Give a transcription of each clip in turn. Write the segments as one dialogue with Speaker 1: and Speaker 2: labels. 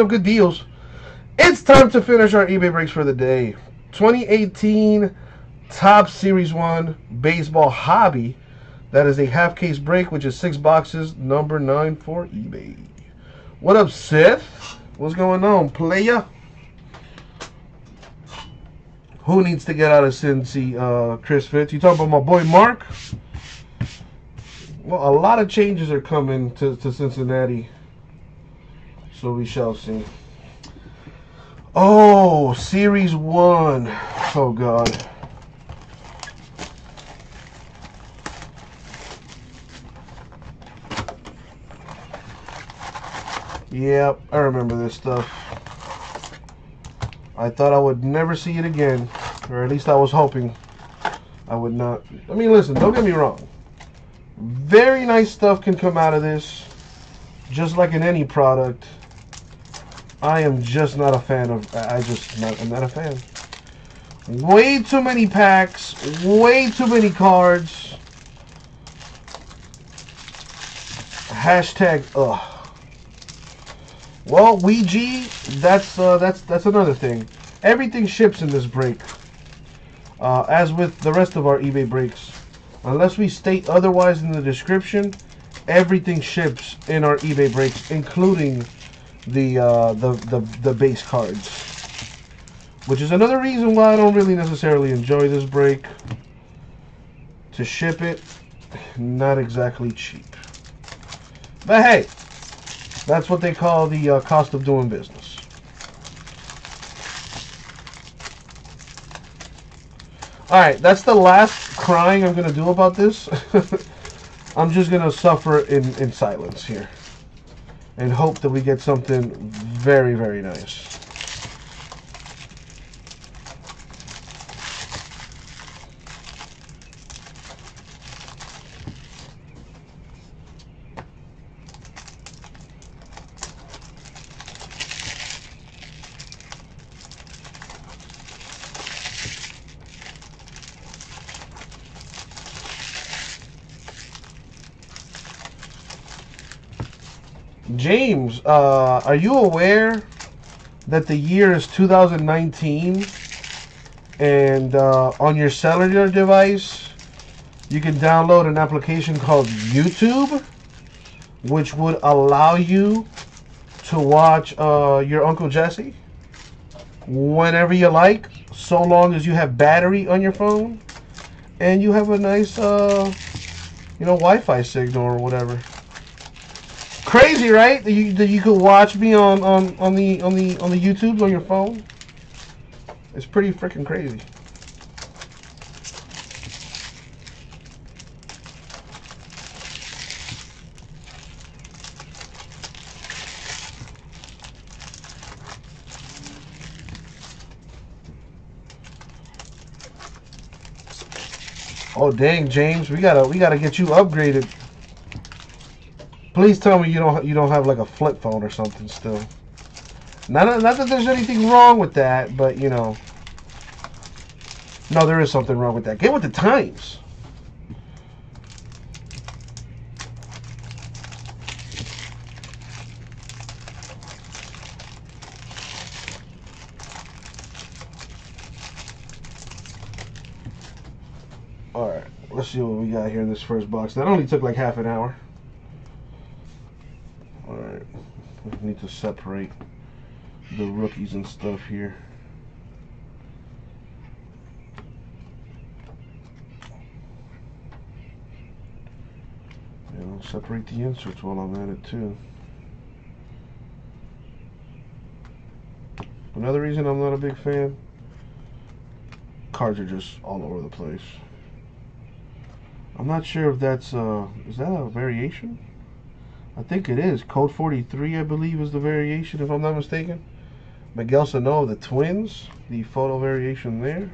Speaker 1: of good deals. It's time to finish our eBay breaks for the day. 2018 Topps Series 1 Baseball Hobby. That is a half case break, which is six boxes, number nine for eBay. What up, Seth? What's going on, playa? Who needs to get out of Cincy, uh, Chris Fitz? You talking about my boy Mark? Well, a lot of changes are coming to, to Cincinnati. So we shall see. Oh, Series 1. Oh, God. Yep, I remember this stuff. I thought I would never see it again, or at least I was hoping I would not. I mean, listen, don't get me wrong. Very nice stuff can come out of this, just like in any product. I am just not a fan of. I just not. I'm not a fan. Way too many packs. Way too many cards. Hashtag ugh. Well, Ouija, that's uh, that's that's another thing. Everything ships in this break. Uh, as with the rest of our eBay breaks, unless we state otherwise in the description, everything ships in our eBay breaks, including the uh, the, the the base cards. Which is another reason why I don't really necessarily enjoy this break. To ship it, not exactly cheap. But hey, that's what they call the uh, cost of doing business. Alright, that's the last crying I'm going to do about this. I'm just going to suffer in, in silence here. And hope that we get something very, very nice. James, uh, are you aware that the year is 2019 and uh, on your cellular device you can download an application called YouTube which would allow you to watch uh, your Uncle Jesse whenever you like so long as you have battery on your phone and you have a nice uh, you know Wi-Fi signal or whatever. Crazy, right? That you that you could watch me on on on the on the on the YouTubes on your phone. It's pretty freaking crazy. Oh dang, James, we gotta we gotta get you upgraded. Please tell me you don't you don't have like a flip phone or something still. Not, not that there's anything wrong with that, but you know. No, there is something wrong with that. Get with the times. Alright, let's see what we got here in this first box. That only took like half an hour. Alright, we need to separate the rookies and stuff here. And I'll separate the inserts while I'm at it too. Another reason I'm not a big fan, cards are just all over the place. I'm not sure if that's, uh, is that a variation? I think it is. Code 43, I believe, is the variation, if I'm not mistaken. Miguel Sano, the twins, the photo variation there.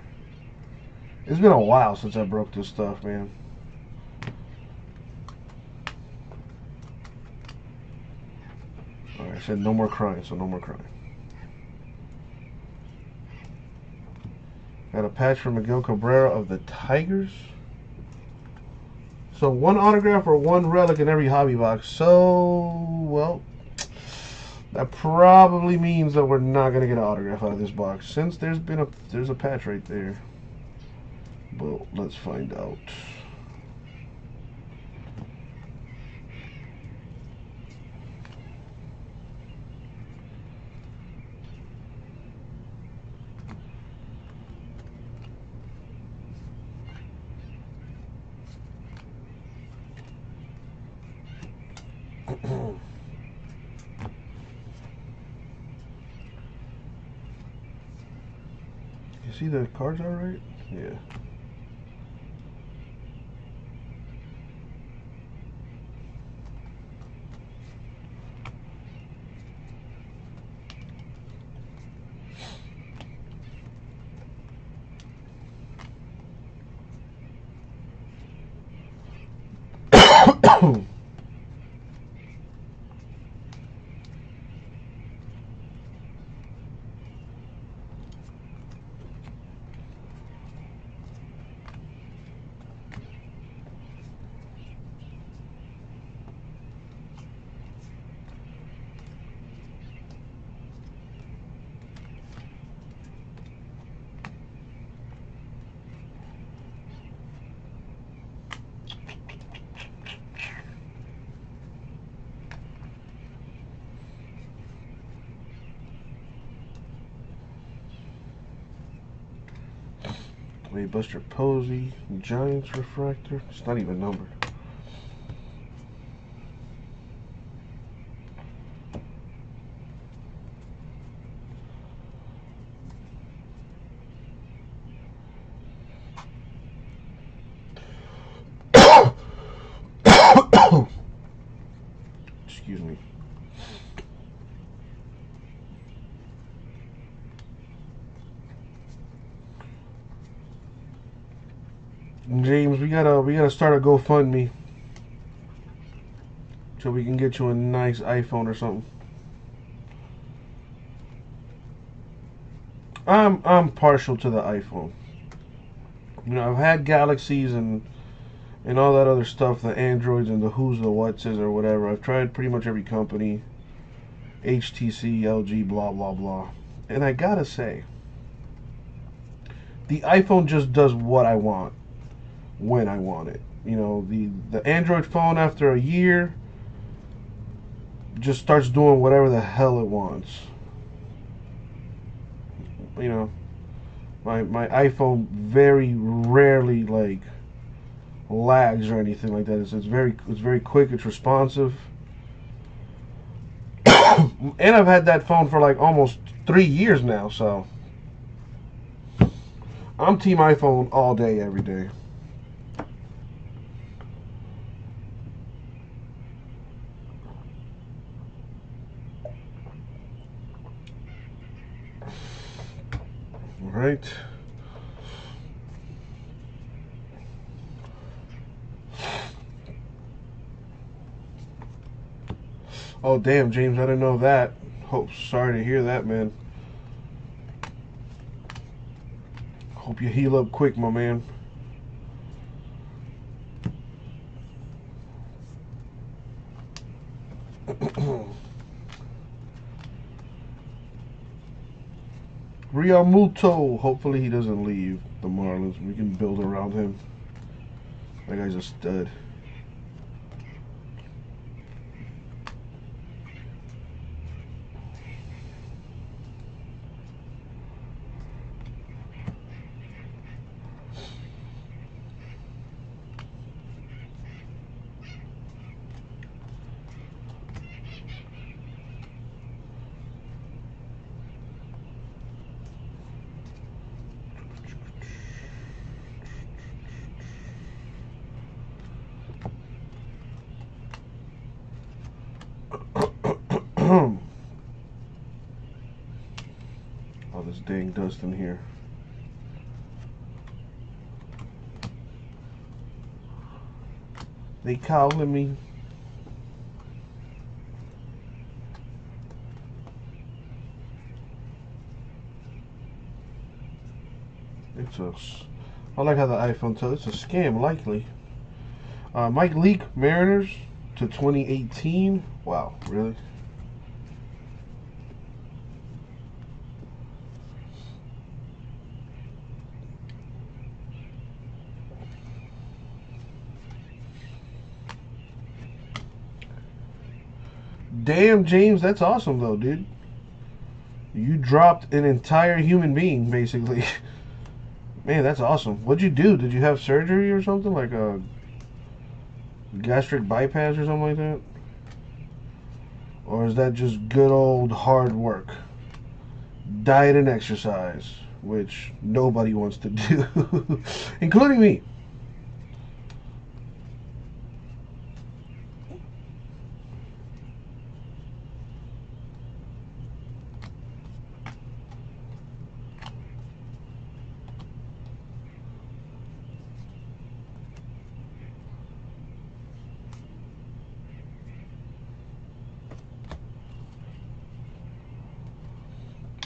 Speaker 1: It's been a while since I broke this stuff, man. Alright, I said no more crying, so no more crying. Got a patch for Miguel Cabrera of the Tigers. So one autograph or one relic in every hobby box. So, well, That probably means that we're not gonna get an autograph out of this box since there's been a there's a patch right there. Well, let's find out. You see the cards all right? Yeah. Buster Posey, Giants refractor. It's not even numbered. Excuse me. James, we gotta start a GoFundMe so we can get you a nice iPhone or something. I'm I'm partial to the iPhone. You know, I've had Galaxies and and all that other stuff, the Androids and the Who's the Whatses or whatever. I've tried pretty much every company, HTC, LG, blah blah blah. And I gotta say, the iPhone just does what I want when I want it. You know, the the Android phone after a year just starts doing whatever the hell it wants. You know, my my iPhone very rarely like lags or anything like that. It's, it's very it's very quick. It's responsive. and I've had that phone for like almost three years now, so I'm team iPhone all day, every day. Right. Oh, damn, James, I didn't know that. Hope, sorry to hear that, man. Hope you heal up quick, my man. Realmuto. Hopefully he doesn't leave the Marlins. We can build around him. That guy's a stud. All this dang dust in here. They calling me. It's a. I like how the iPhone tells it's a scam, likely. Uh, Mike Leake, Mariners to 2018. Wow, really? Damn, James, that's awesome though, dude. You dropped an entire human being, basically. Man, that's awesome. What'd you do? Did you have surgery or something? Like a gastric bypass or something like that? Or is that just good old hard work? Diet and exercise, which nobody wants to do, including me.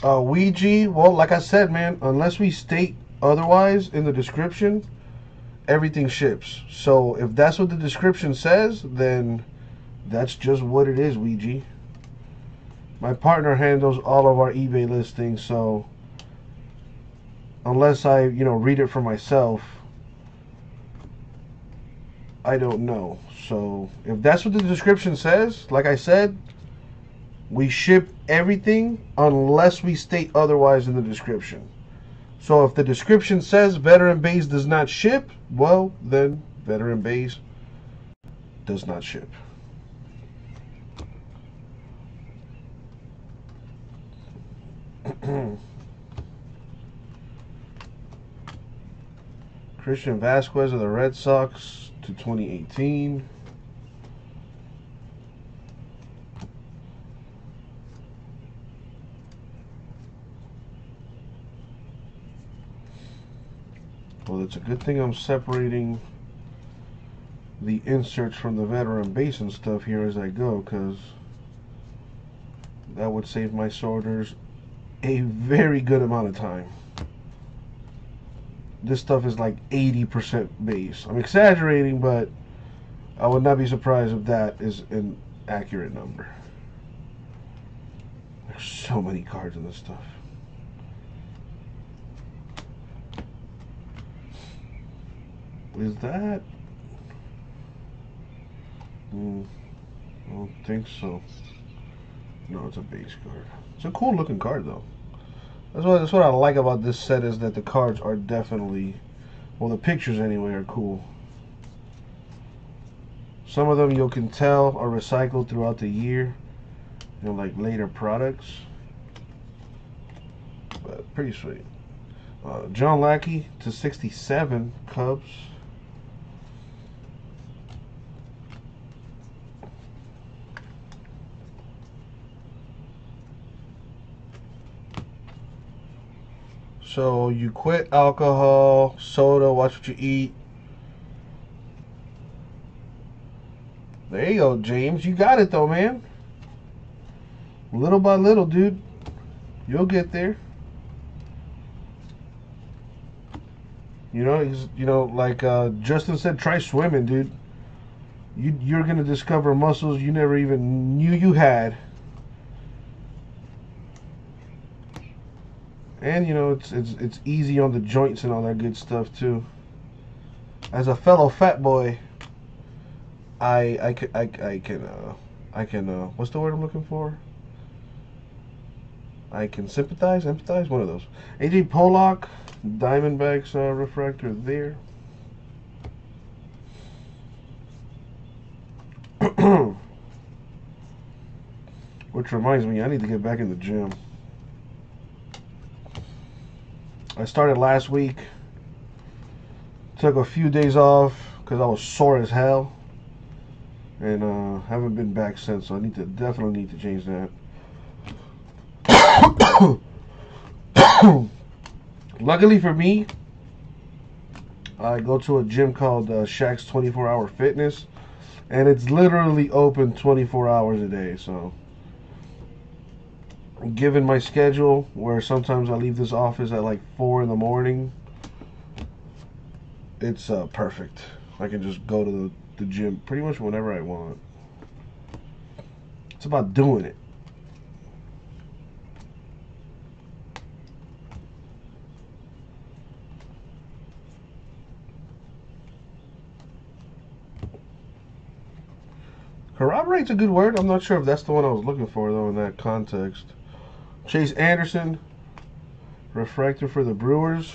Speaker 1: Uh, Ouija, well, like I said, man, unless we state otherwise in the description, everything ships. So if that's what the description says, then that's just what it is, Ouija. My partner handles all of our eBay listings, so unless I, you know, read it for myself, I don't know. So if that's what the description says, like I said, we ship everything unless we state otherwise in the description. So if the description says Veteran Base does not ship, well, then Veteran Base does not ship. Christian Vazquez of the Red Sox to 2018. Well, it's a good thing I'm separating the inserts from the veteran base and stuff here as I go because that would save my sorters a very good amount of time. This stuff is like 80% base. I'm exaggerating, but I would not be surprised if that is an accurate number. There's so many cards in this stuff. Is that? Mm, I don't think so. No, it's a base card. It's a cool looking card though. That's what that's what I like about this set is that the cards are definitely, well, the pictures anyway are cool. Some of them you can tell are recycled throughout the year, you know, like later products. But pretty sweet. Uh, John Lackey to 67 Cubs. So you quit alcohol, soda, watch what you eat. There you go, James. You got it though, man. Little by little, dude. You'll get there. You know, you know, like uh, Justin said, try swimming, dude. You, you're gonna discover muscles you never even knew you had. And you know, it's it's it's easy on the joints and all that good stuff too. As a fellow fat boy, I I can I, I can uh, I can uh, what's the word I'm looking for? I can sympathize, empathize, one of those. AJ Pollock, Diamondbacks uh, refractor there. Which reminds me, I need to get back in the gym. I started last week. Took a few days off because I was sore as hell. And uh, haven't been back since, so I need to definitely need to change that. Luckily for me, I go to a gym called uh, Shaq's 24 Hour Fitness, and it's literally open 24 hours a day. So given my schedule where sometimes I leave this office at like four in the morning, it's uh, perfect. I can just go to the, the gym pretty much whenever I want. It's about doing it. Corroborate's a good word. I'm not sure if that's the one I was looking for, though, in that context. Chase Anderson, refractor for the Brewers.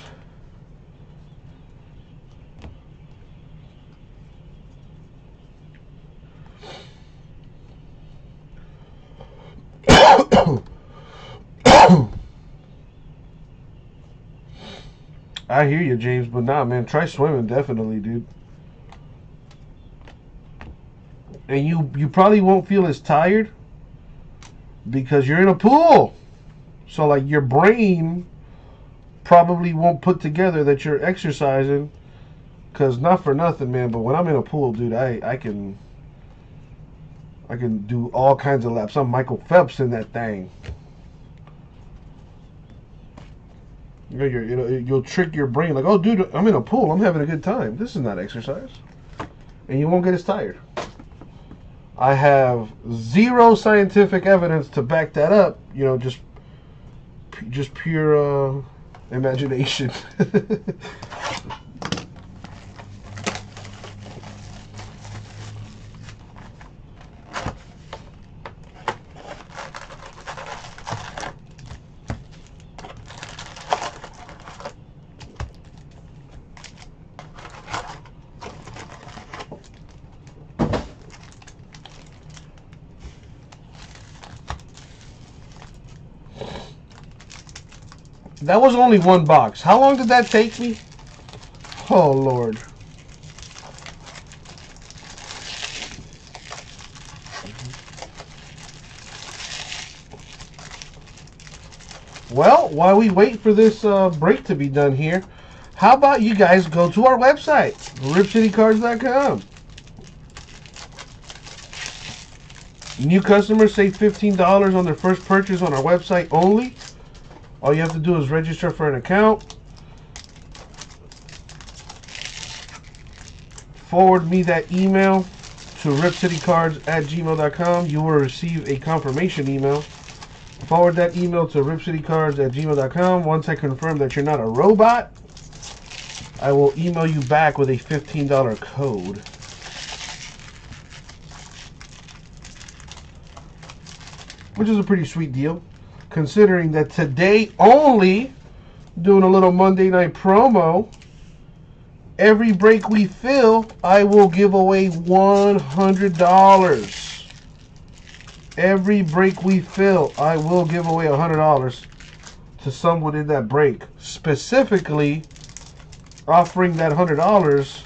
Speaker 1: I hear you, James, but nah, man, try swimming, definitely, dude. And you you probably won't feel as tired because you're in a pool. So like your brain probably won't put together that you're exercising cuz not for nothing, man, but when I'm in a pool, dude, I I can I can do all kinds of laps. I'm Michael Phelps in that thing. You know, you know, you'll trick your brain like, oh, dude, I'm in a pool. I'm having a good time. This is not exercise. And you won't get as tired. I have zero scientific evidence to back that up. You know, just just pure uh, imagination. That was only one box. How long did that take me? Oh, Lord. Well, while we wait for this uh, break to be done here, how about you guys go to our website, ripcitycards.com. New customers save $15 on their first purchase on our website only. All you have to do is register for an account. Forward me that email to ripcitycards at gmail.com. You will receive a confirmation email. Forward that email to ripcitycards at gmail.com. Once I confirm that you're not a robot, I will email you back with a $15 code. Which is a pretty sweet deal considering that today only, doing a little Monday night promo, every break we fill, I will give away $100. Every break we fill, I will give away $100 to someone in that break. Specifically, offering that $100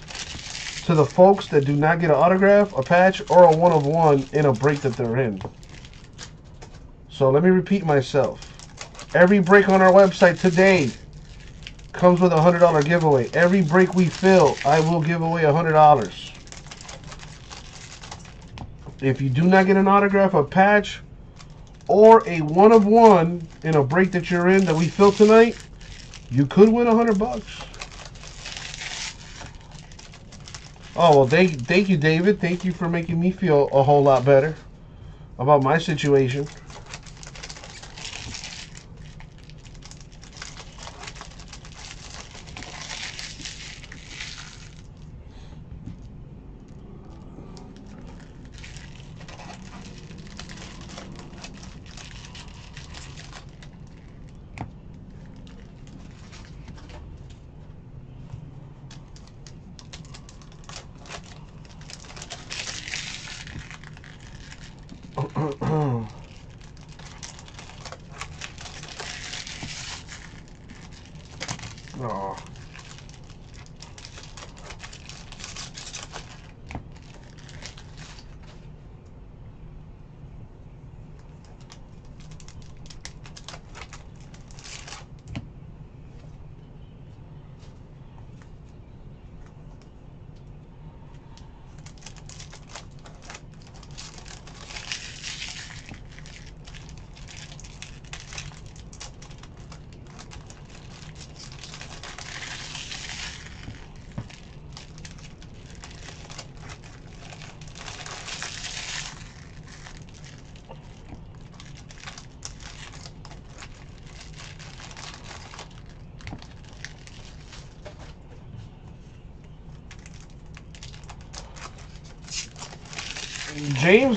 Speaker 1: to the folks that do not get an autograph, a patch, or a one of one in a break that they're in. So let me repeat myself. Every break on our website today comes with a $100 giveaway. Every break we fill, I will give away a $100. If you do not get an autograph, a patch, or a one of one in a break that you're in that we fill tonight, you could win a hundred bucks. Oh well, thank thank you, David. Thank you for making me feel a whole lot better about my situation.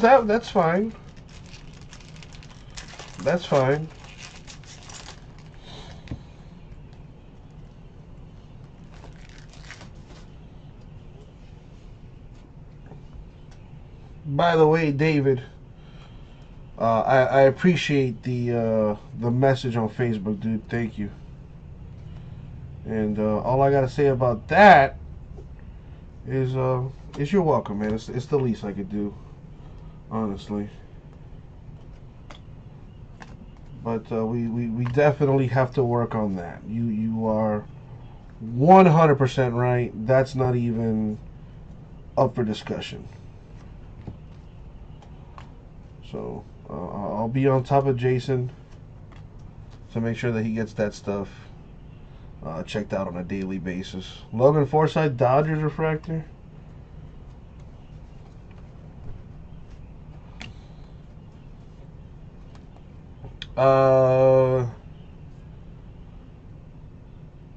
Speaker 1: That that's fine. That's fine. By the way, David, uh, I, I appreciate the uh, the message on Facebook, dude. Thank you. And uh, all I gotta say about that is, uh, is you're welcome, man. It's, it's the least I could do, honestly. But uh, we, we, we definitely have to work on that. You you are 100% right. That's not even up for discussion. So uh, I'll be on top of Jason to make sure that he gets that stuff uh, checked out on a daily basis. Logan Forsythe, Dodgers refractor. Uh,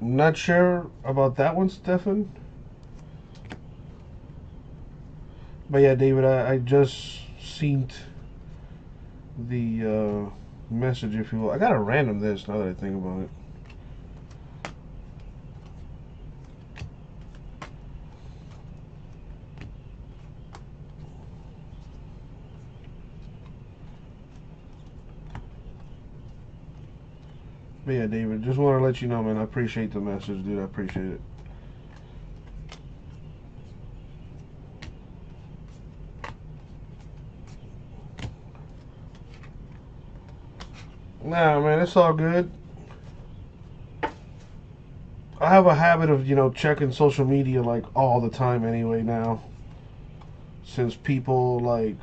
Speaker 1: not sure about that one, Stefan. But yeah, David, I, I just seen the uh, message, if you will. I got a random this now that I think about it. But yeah, David, just want to let you know, man, I appreciate the message, dude. I appreciate it. Nah, man, it's all good. I have a habit of, you know, checking social media like all the time anyway now. Since people like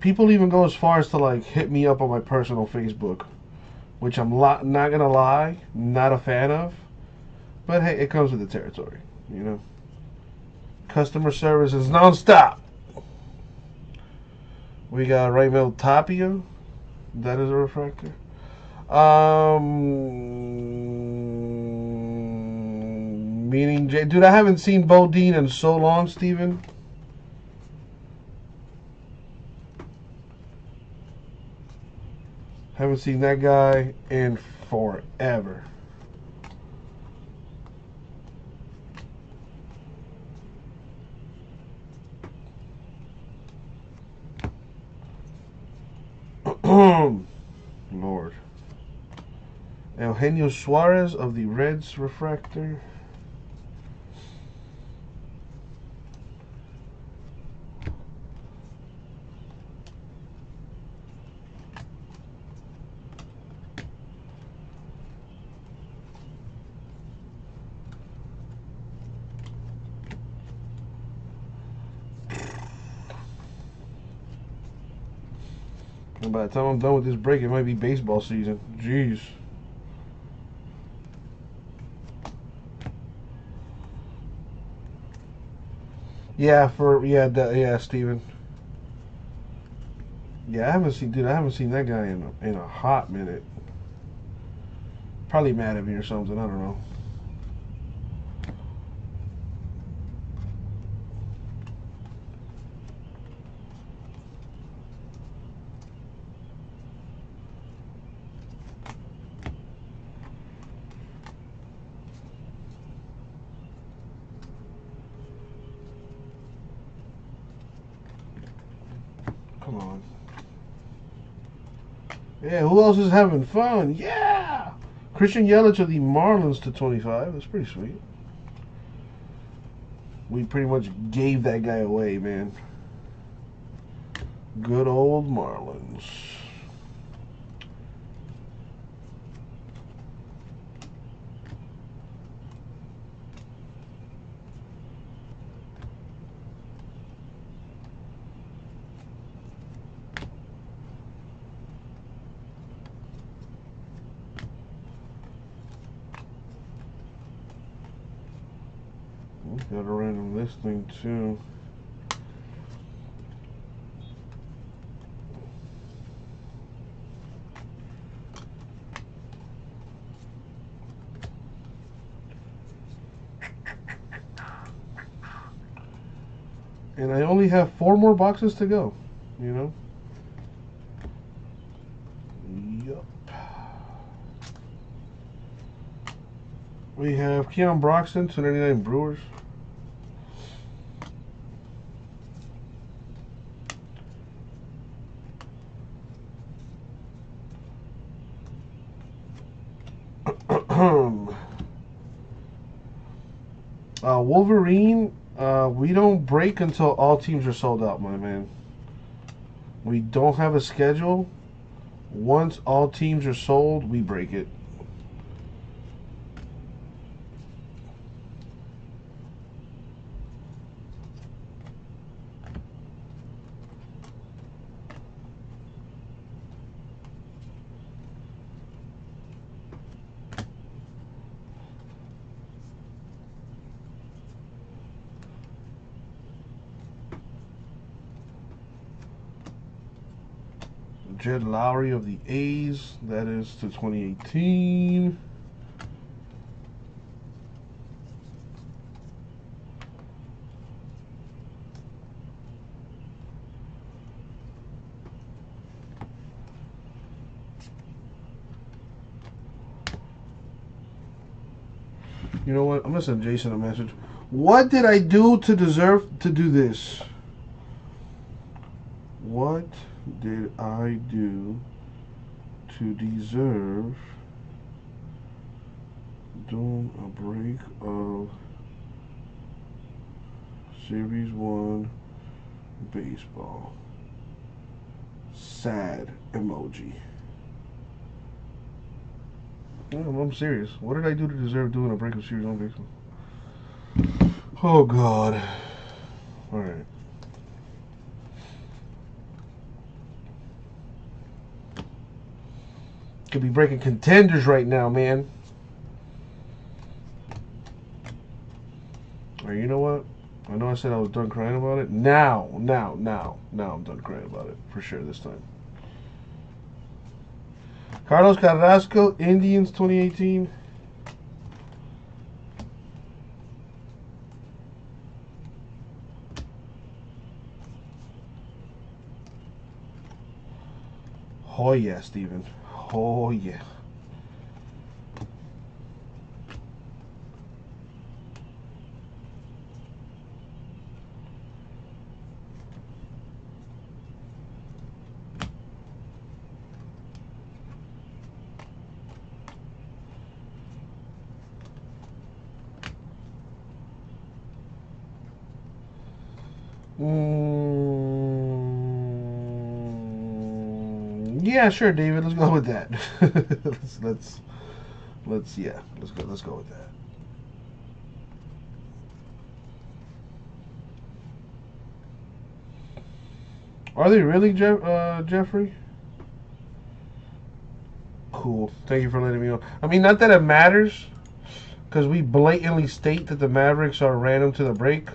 Speaker 1: people even go as far as to like hit me up on my personal Facebook which I'm not gonna lie, not a fan of. But hey, it comes with the territory, you know. Customer service is nonstop. We got Raimel Tapia. That is a refractor. Um, meaning, dude, I haven't seen Bodine in so long, Steven. Haven't seen that guy in forever. Lord. Eugenio Suarez of the Reds Refractor. The time I'm done with this break, it might be baseball season. Jeez. Yeah, for yeah, yeah, Steven. Yeah, I haven't seen, dude. I haven't seen that guy in a, in a hot minute. Probably mad at me or something. I don't know. Come on. Yeah, is having fun? Yeah! Christian Yelich of the Marlins to 25. That's pretty sweet. We pretty much gave that guy away, man. Good old Marlins. Got a random listing too. And I only have four more boxes to go, you know? Yup. We have Keon Broxton, 299 Brewers. uh, Wolverine, uh, we don't break until all teams are sold out, my man. We don't have a schedule. Once all teams are sold, we break it. Jed Lowrie of the A's. That is to 2018. You know what? I'm gonna send Jason a message. What did I do to deserve to do this? What did I do to deserve doing a break of Series 1 baseball? Sad emoji. I'm serious. What did I do to deserve doing a break of Series 1 baseball? Oh, God. Alright. Could be breaking contenders right now, man. Or you know what? I know I said I was done crying about it. Now, now, now, now I'm done crying about it. For sure this time. Carlos Carrasco, Indians 2018. Oh yeah, Steven. Oh yeah. Mm. Yeah, sure, David. Let's go with that. let's let's let's yeah. Let's go. Let's go with that. Are they really, Jeff, uh, Jeffrey? Cool. Thank you for letting me know. I mean, not that it matters, because we blatantly state that the Mavericks are random to the break.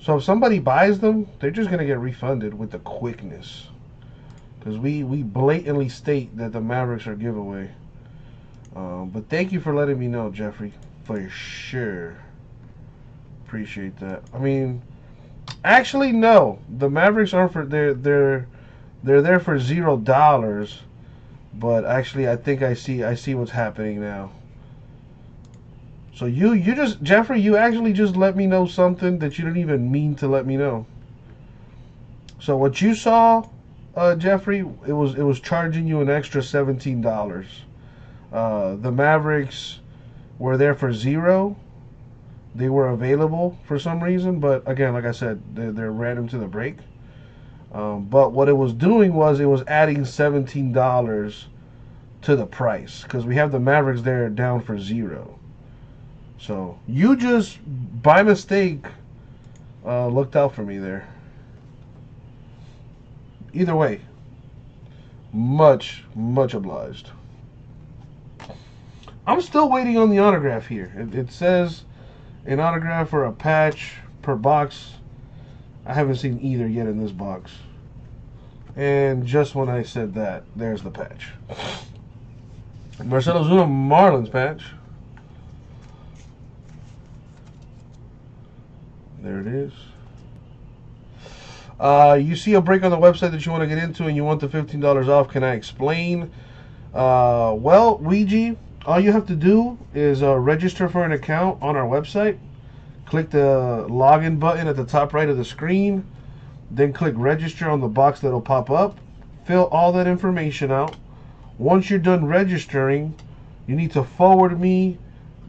Speaker 1: So if somebody buys them, they're just gonna get refunded with the quickness. Because we, we blatantly state that the Mavericks are giveaway. Um, but thank you for letting me know, Jeffrey. For sure. Appreciate that. I mean, actually, no. The Mavericks aren't for they're they're they're there for zero dollars. But actually, I think I see I see what's happening now. So you you just Jeffrey, you actually just let me know something that you didn't even mean to let me know. So what you saw uh, Jeffrey, it was it was charging you an extra seventeen dollars. Uh, the Mavericks were there for zero. They were available for some reason, but again, like I said, they're, they're random to the break. Um, but what it was doing was it was adding seventeen dollars to the price because we have the Mavericks there down for zero. So you just by mistake uh, looked out for me there either way, much, much obliged. I'm still waiting on the autograph here. It, it, says an autograph or a patch per box. I haven't seen either yet in this box. And just when I said that, there's the patch. Marcell Ozuna Marlins patch. There it is. Uh, you see a break on the website that you want to get into and you want the $15 off. Can I explain? Uh, well, Ouija, all you have to do is uh, register for an account on our website. Click the login button at the top right of the screen. Then click register on the box that'll pop up. Fill all that information out. Once you're done registering, you need to forward me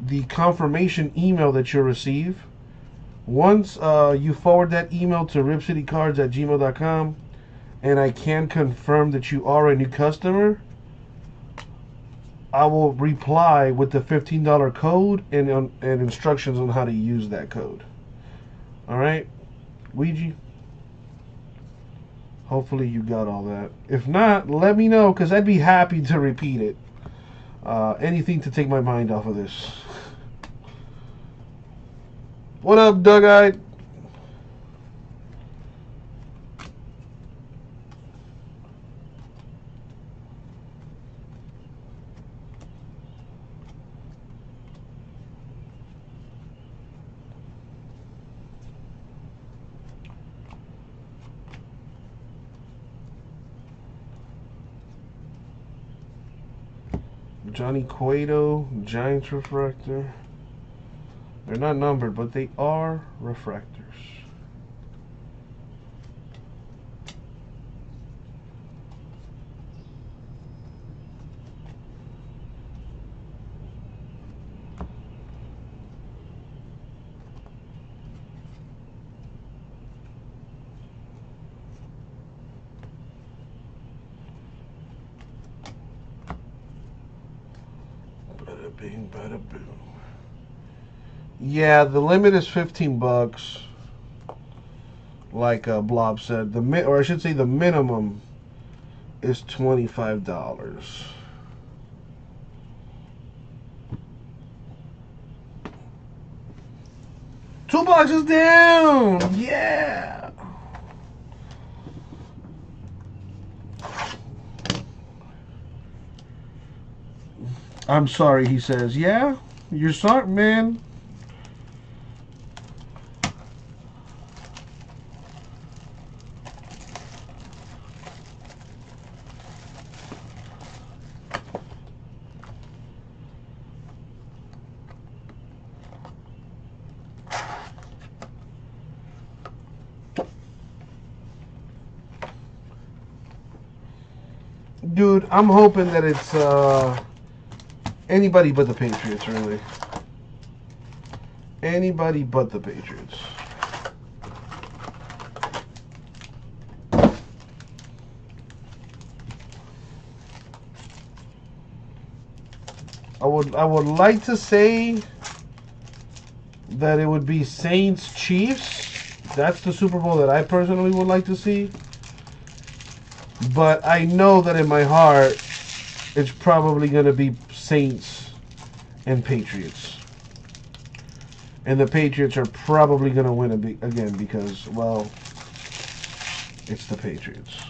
Speaker 1: the confirmation email that you'll receive. Once uh, you forward that email to ripcitycards at gmail.com and I can confirm that you are a new customer, I will reply with the $15 code and, um, and instructions on how to use that code. All right, Ouija. Hopefully you got all that. If not, let me know because I'd be happy to repeat it. Uh, anything to take my mind off of this. What up, Doug Johnny Cueto, Giants Refractor. They're not numbered, but they are refractors. Yeah, the limit is 15 bucks. Like uh, Blob said, the mi- or I should say the minimum is $25. Two boxes down. Yeah. I'm sorry, he says. Yeah, you're sorry, man. Dude, I'm hoping that it's uh, anybody but the Patriots, really. Anybody but the Patriots. I would I would like to say that it would be Saints Chiefs. That's the Super Bowl that I personally would like to see. But I know that in my heart, it's probably going to be Saints and Patriots. And the Patriots are probably going to win again because, well, it's the Patriots.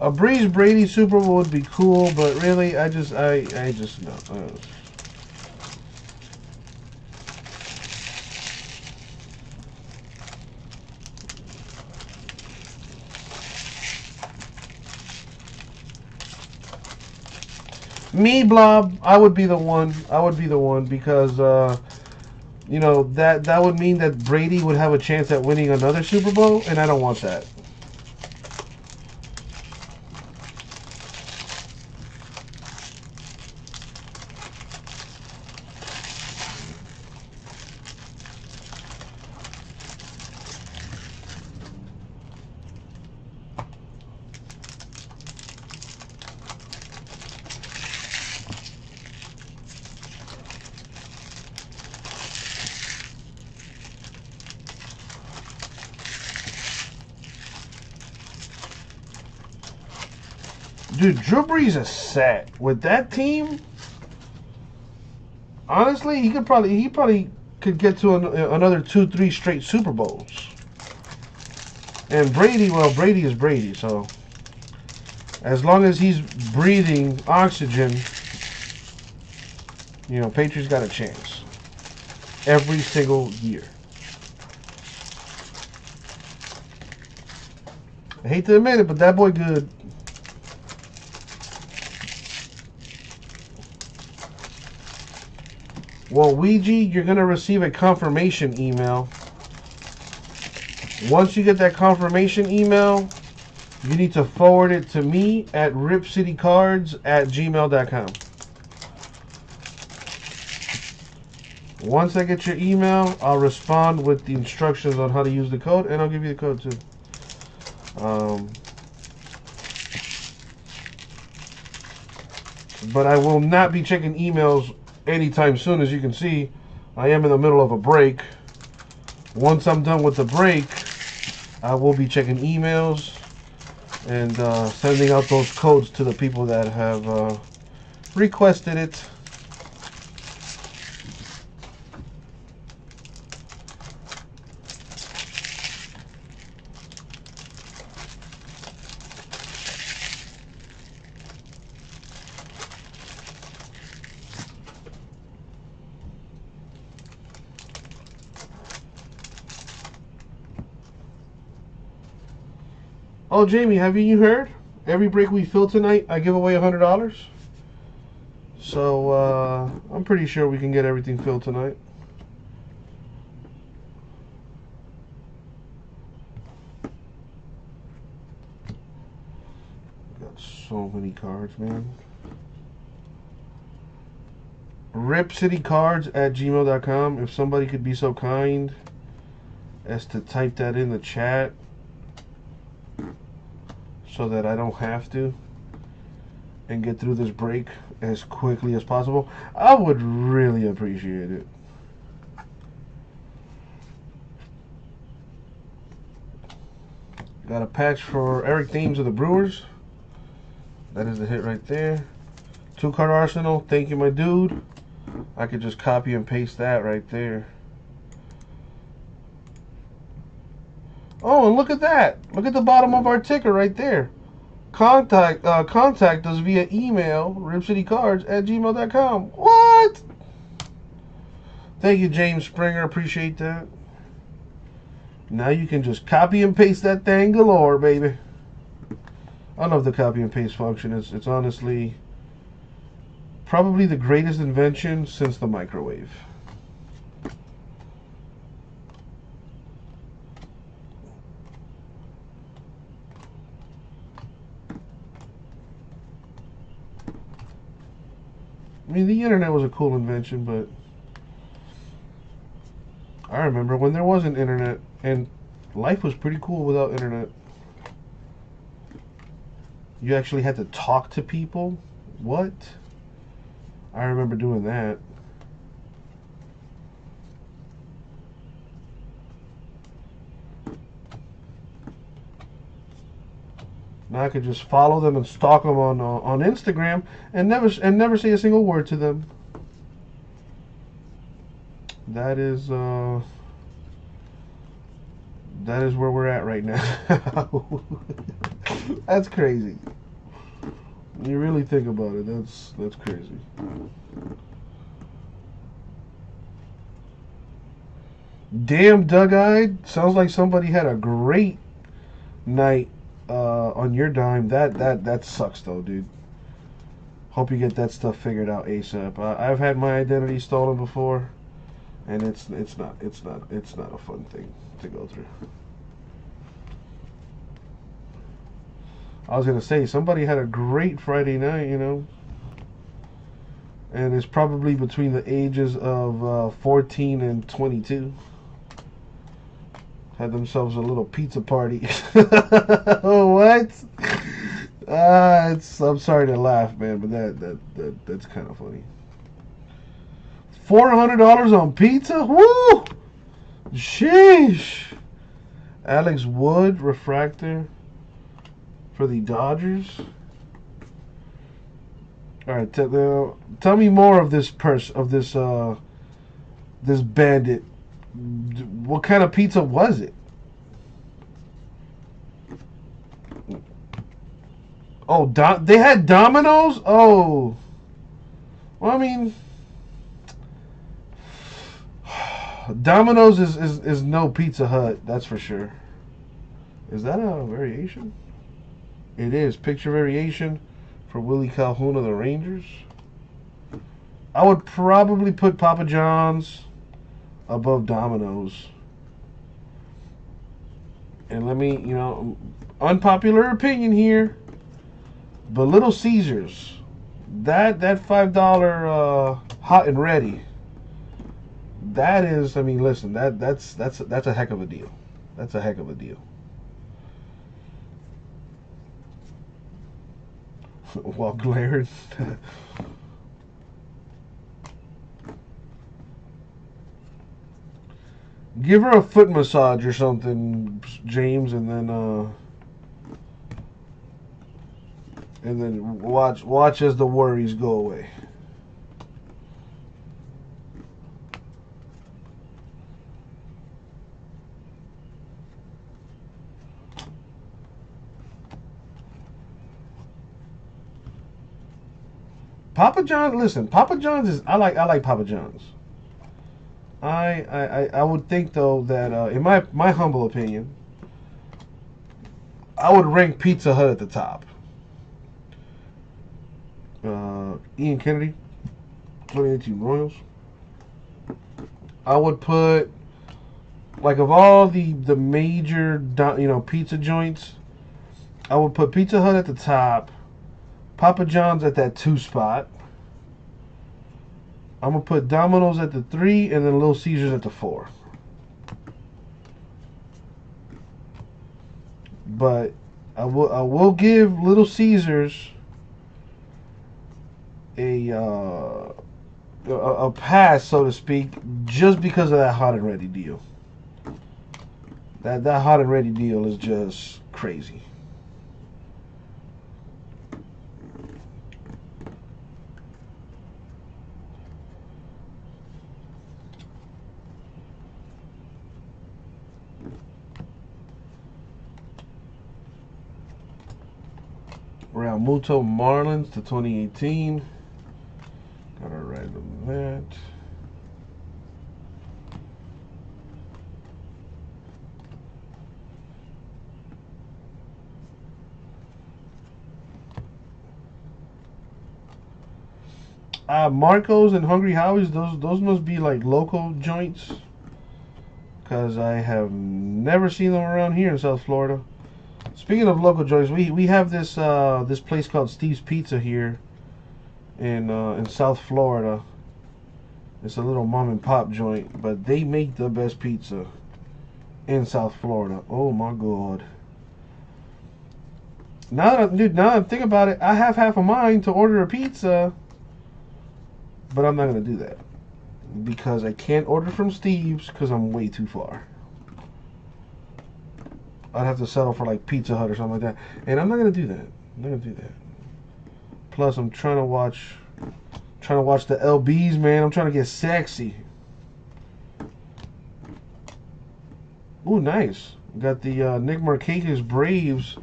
Speaker 1: A Brees Brady Super Bowl would be cool, but really, I just, I, I just no. Uh, me, Blob, I would be the one. I would be the one because, uh, you know, that that would mean that Brady would have a chance at winning another Super Bowl, and I don't want that. Dude, Drew Brees is set with that team. Honestly, he could probably he probably could get to an, another two, three straight Super Bowls. And Brady, well, Brady is Brady, so As long as he's breathing oxygen, you know, Patriots got a chance. Every single year. I hate to admit it, but that boy good. Well, Ouija, you're going to receive a confirmation email. Once you get that confirmation email, you need to forward it to me at ripcitycards at gmail.com. Once I get your email, I'll respond with the instructions on how to use the code, and I'll give you the code too. Um, but I will not be checking emails anytime soon. As you can see, I am in the middle of a break. Once I'm done with the break, I will be checking emails and uh, sending out those codes to the people that have uh, requested it. Oh, Jamie, have you heard? Every break we fill tonight, I give away a hundred dollars. So uh, I'm pretty sure we can get everything filled tonight. Got so many cards, man. RipCityCards at gmail.com. If somebody could be so kind as to type that in the chat so that I don't have to and get through this break as quickly as possible, I would really appreciate it. Got a patch for Eric Thames of the Brewers. That is the hit right there. Two card arsenal. Thank you, my dude. I could just copy and paste that right there. Oh, and look at that. Look at the bottom of our ticker right there. Contact uh, contact us via email, ripcitycards at gmail.com. What? Thank you, James Springer. Appreciate that. Now you can just copy and paste that thing galore, baby. I love the copy and paste function. It's, it's honestly probably the greatest invention since the microwave. I mean, the internet was a cool invention, but I remember when there wasn't internet, and life was pretty cool without internet. You actually had to talk to people. What? I remember doing that. Now I could just follow them and stalk them on uh, on Instagram and never and never say a single word to them. That is uh, that is where we're at right now. that's crazy. You really think about it, that's that's crazy. Damn, Doug-eyed. Sounds like somebody had a great night uh, on your dime. That that that sucks though, dude. Hope you get that stuff figured out ASAP. Uh, I've had my identity stolen before, and it's it's not it's not it's not a fun thing to go through. I was gonna say somebody had a great Friday night, you know, and it's probably between the ages of uh, 14 and 22 had themselves a little pizza party. what? Uh, it's, I'm sorry to laugh, man, but that that, that that's kind of funny. Four hundred dollars on pizza? Woo! Sheesh. Alex Wood refractor for the Dodgers. All right, tell, tell me more of this purse of this uh this bandit what kind of pizza was it? Oh, they had Domino's. Oh, well, I mean, Domino's is, is is no Pizza Hut. That's for sure. Is that a variation? It is picture variation for Willie Calhoun of the Rangers. I would probably put Papa John's above Domino's. And let me, you know, unpopular opinion here, but Little Caesars, that that five dollar uh, hot and ready, that is, I mean, listen, that that's that's that's a heck of a deal. That's a heck of a deal. While glaring. Give her a foot massage or something, James, and then uh and then watch watch as the worries go away. Papa John, listen, Papa John's is I like I like Papa John's. I I, I would think though that uh, in my my humble opinion, I would rank Pizza Hut at the top. Uh, Ian Kennedy, 2018 Royals. I would put like of all the the major you know pizza joints, I would put Pizza Hut at the top, Papa John's at that two spot. I'm gonna put Domino's at the three and then Little Caesars at the four. But I will I will give Little Caesars a uh, a, a pass, so to speak, just because of that hot and ready deal. That that hot and ready deal is just crazy. Realmuto Marlins to 2018. Gotta write them that. Uh, Marco's and Hungry Howie's, those those must be like local joints. Because I have never seen them around here in South Florida. Speaking of local joints, we we have this uh, this place called Steve's Pizza here in uh, in South Florida. It's a little mom and pop joint, but they make the best pizza in South Florida. Oh my god. Now that dude, now that I think about it, I have half a mind to order a pizza, but I'm not gonna do that because I can't order from Steve's because I'm way too far. I'd have to settle for like Pizza Hut or something like that. And I'm not gonna do that. I'm not gonna do that. Plus, I'm trying to watch, trying to watch the LBs, man. I'm trying to get sexy. Ooh, nice. Got the uh, Nick Markakis Braves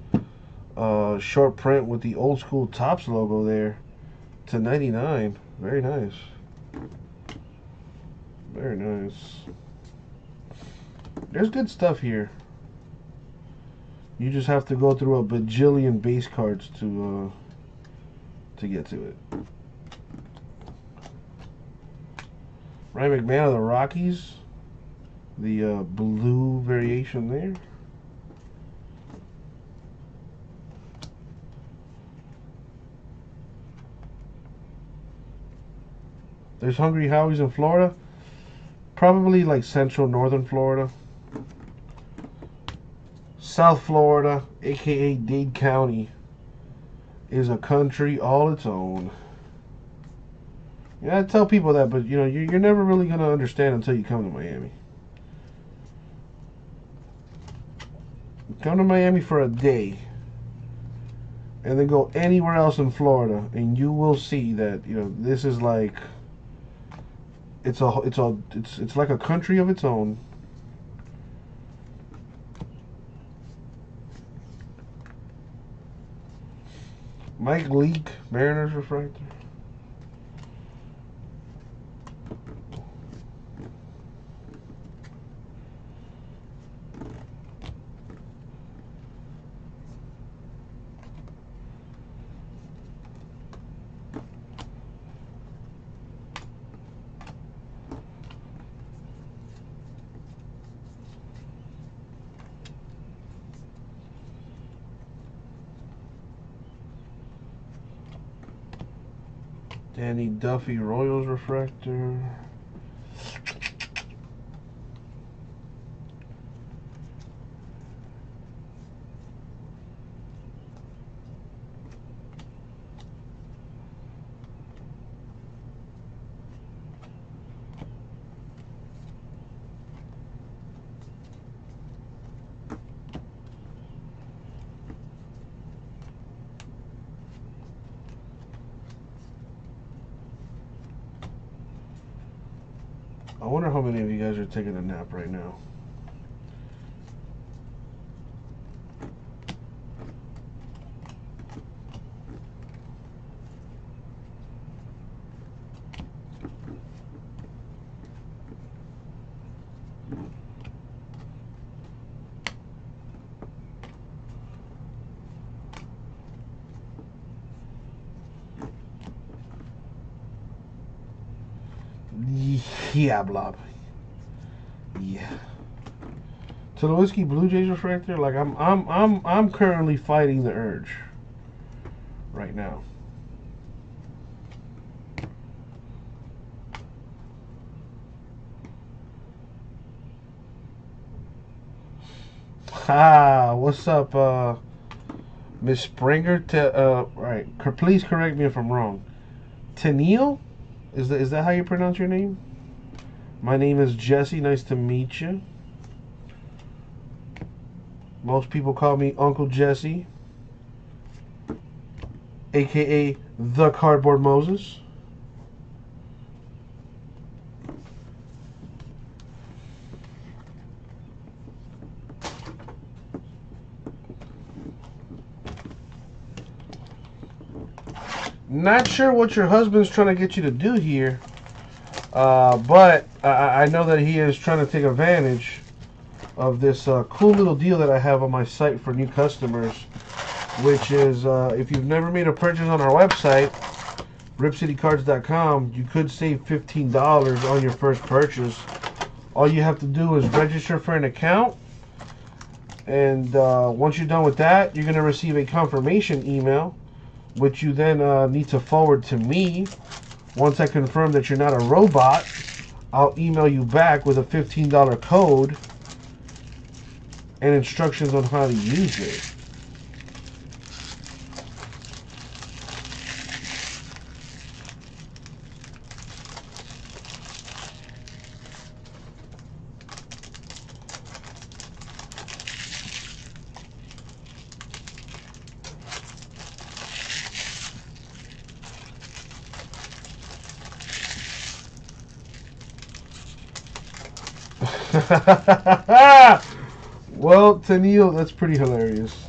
Speaker 1: uh, short print with the old school Topps logo there to 99. Very nice. Very nice. There's good stuff here. You just have to go through a bajillion base cards to uh, to get to it. Ryan McMahon of the Rockies, the uh, blue variation there. There's Hungry Howie's in Florida. Probably like central northern Florida. South Florida, aka Dade County, is a country all its own. You Yeah, I tell people that, but you know, you're, you're never really gonna understand until you come to Miami. Come to Miami for a day, and then go anywhere else in Florida, and you will see that you know this is like it's a it's a it's it's like a country of its own. Mike Leake, Mariners refractor. Duffy Royals refractor. I wonder how are taking a nap right now. Yeah, blob. Yeah. So the whiskey Blue Jays refractor, like I'm I'm I'm I'm currently fighting the urge right now. Ha! What's up, uh, Miss Springer? To uh, right, please correct me if I'm wrong. Tennille, is that is that how you pronounce your name? My name is Jesse. Nice to meet you. Most people call me Uncle Jesse, aka the Cardboard Moses. Not sure what your husband's trying to get you to do here, uh, but I, I, know that he is trying to take advantage of this uh, cool little deal that I have on my site for new customers, which is uh, if you've never made a purchase on our website, ripcitycards.com, you could save $15 on your first purchase. All you have to do is register for an account, and uh, once you're done with that, you're going to receive a confirmation email which you then uh, need to forward to me. Once I confirm that you're not a robot, I'll email you back with a $15 code and instructions on how to use it. well, Tennille, that's pretty hilarious.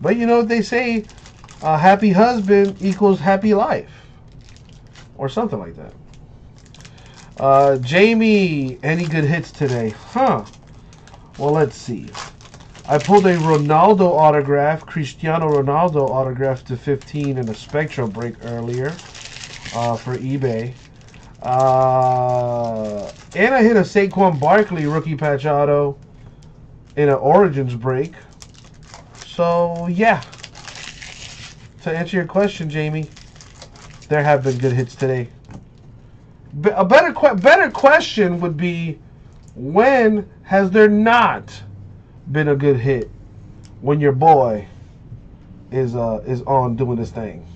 Speaker 1: But you know what they say? A happy husband equals happy life. Or something like that. Uh, Jamie, any good hits today? Huh. Well, let's see. I pulled a Ronaldo autograph, Cristiano Ronaldo autograph to 15 in a Spectrum break earlier uh, for eBay. Uh, and I hit a Saquon Barkley rookie patch auto in an Origins break. So, yeah. To answer your question, Jamie, there have been good hits today. A better, better question would be when has there not been a good hit when your boy is uh, is on doing this thing?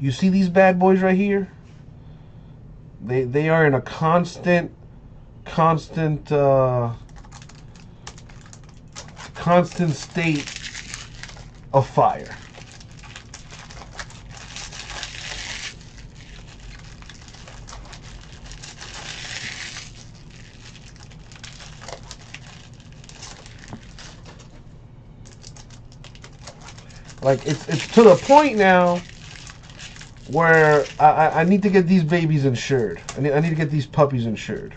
Speaker 1: You see these bad boys right here? They, they are in a constant, constant, uh, constant state of fire. Like it's it's to the point now where I, I, need to get these babies insured. I need, I need to get these puppies insured.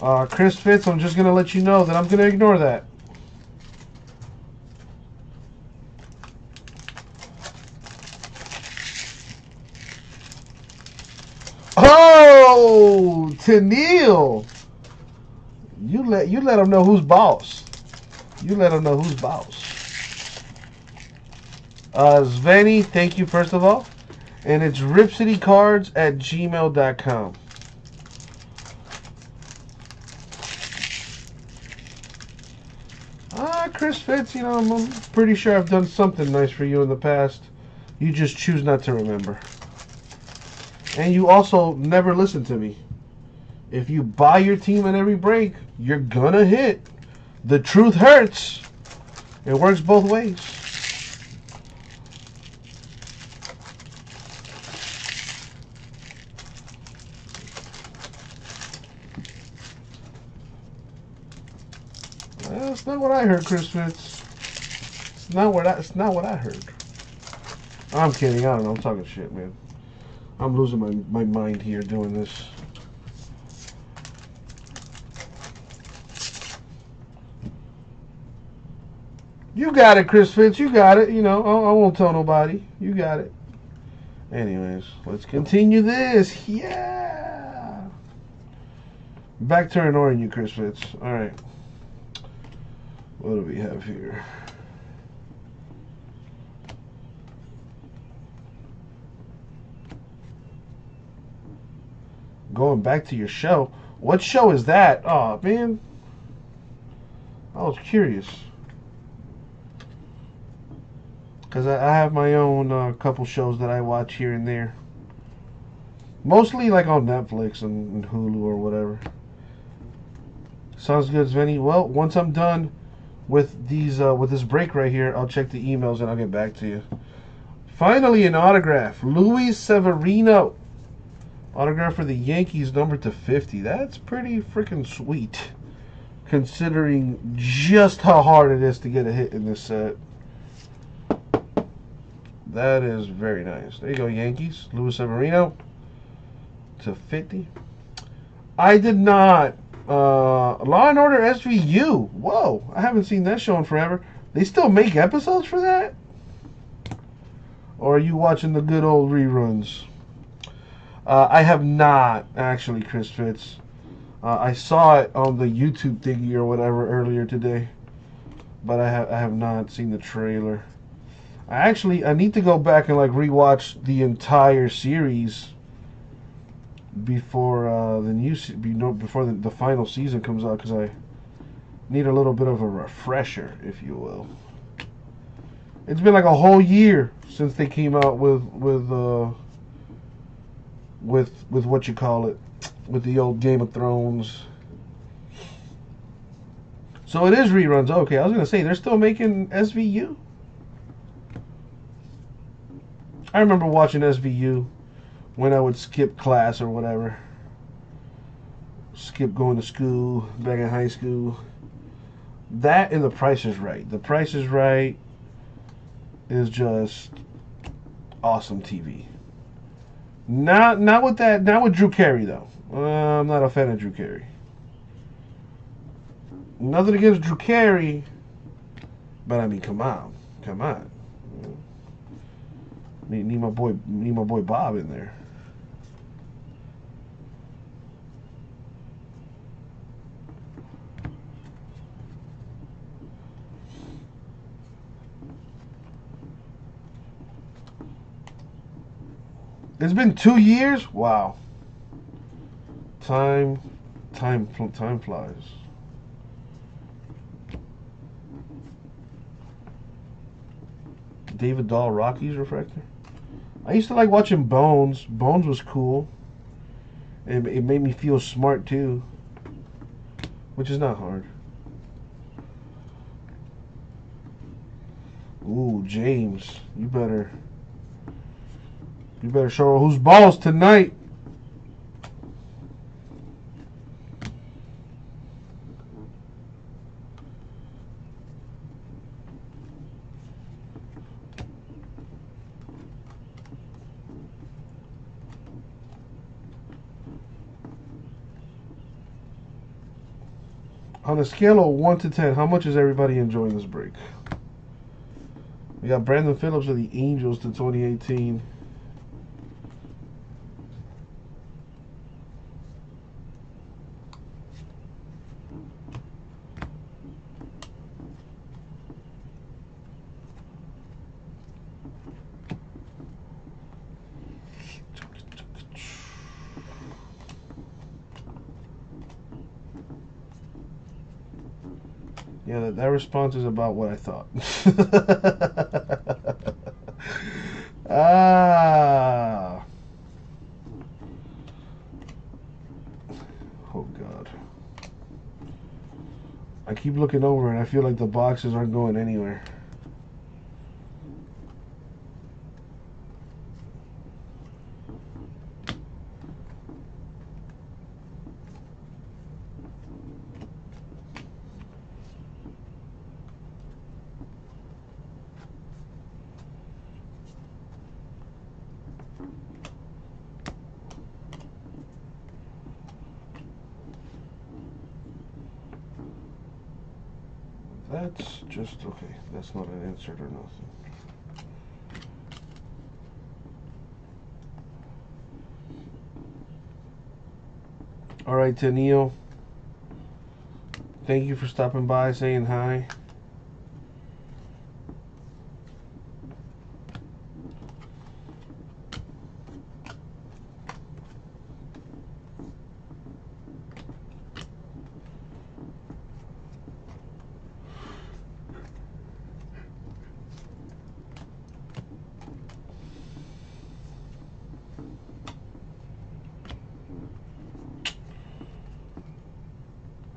Speaker 1: Uh, Chris Fitz, I'm just going to let you know that I'm going to ignore that. Oh, Neil. You let you let them know who's boss. You let them know who's boss. Uh, thank you first of all. And it's ripcitycards at gmail.com. Ah, Chris Fitz, you know, I'm pretty sure I've done something nice for you in the past. You just choose not to remember. And you also never listen to me. If you buy your team at every break, you're gonna hit. The truth hurts. It works both ways. That's not what I heard, Chris Fitz. It's not what I, it's not what I heard. I'm kidding. I don't know. I'm talking shit, man. I'm losing my, my mind here doing this. You got it, Chris Fitz. You got it. You know, I, I won't tell nobody. You got it. Anyways, let's continue this. Yeah. Back to ignoring you, Chris Fitz. All right. What do we have here? Going back to your show. What show is that? Oh, man. I was curious because I, I, have my own uh, couple shows that I watch here and there. Mostly like on Netflix and, and Hulu or whatever. Sounds good, Svenny. Well, once I'm done with these uh, with this break right here, I'll check the emails and I'll get back to you. Finally, an autograph, Luis Severino. Autograph for the Yankees, number to 50. That's pretty freaking sweet, considering just how hard it is to get a hit in this set. That is very nice. There you go, Yankees. Luis Severino to 50. I did not. Uh, Law and Order SVU. Whoa, I haven't seen that show in forever. They still make episodes for that? Or are you watching the good old reruns? Uh, I have not, actually, Chris Fitz. Uh, I saw it on the YouTube thingy or whatever earlier today. But I have, I have not seen the trailer. I actually I need to go back and like rewatch the entire series before uh, the new before the, the final season comes out because I need a little bit of a refresher, if you will. It's been like a whole year since they came out with with uh, with with what you call it, with the old Game of Thrones. So it is reruns. Okay, I was gonna say they're still making SVU. I remember watching SVU when I would skip class or whatever. Skip going to school back in high school. That and The Price is Right. The Price is Right is just awesome TV. Not not with that. Not with Drew Carey though. Uh, I'm not a fan of Drew Carey. Nothing against Drew Carey, but I mean, come on, come on. Need, need my boy, need my boy Bob in there. It's been two years. Wow. Time, time, time flies. David Dahl Rockies refractor. I used to like watching Bones. Bones was cool. It, it made me feel smart too, which is not hard. Ooh, James, you better, you better show who's boss tonight. On a scale of 1 to 10, how much is everybody enjoying this break? We got Brandon Phillips of the Angels to 2018. Yeah, that, response is about what I thought. ah. Oh, God. I keep looking over and I feel like the boxes aren't going anywhere. That's just okay. That's not an or nothing. All right, Tenio. Thank you for stopping by, saying hi.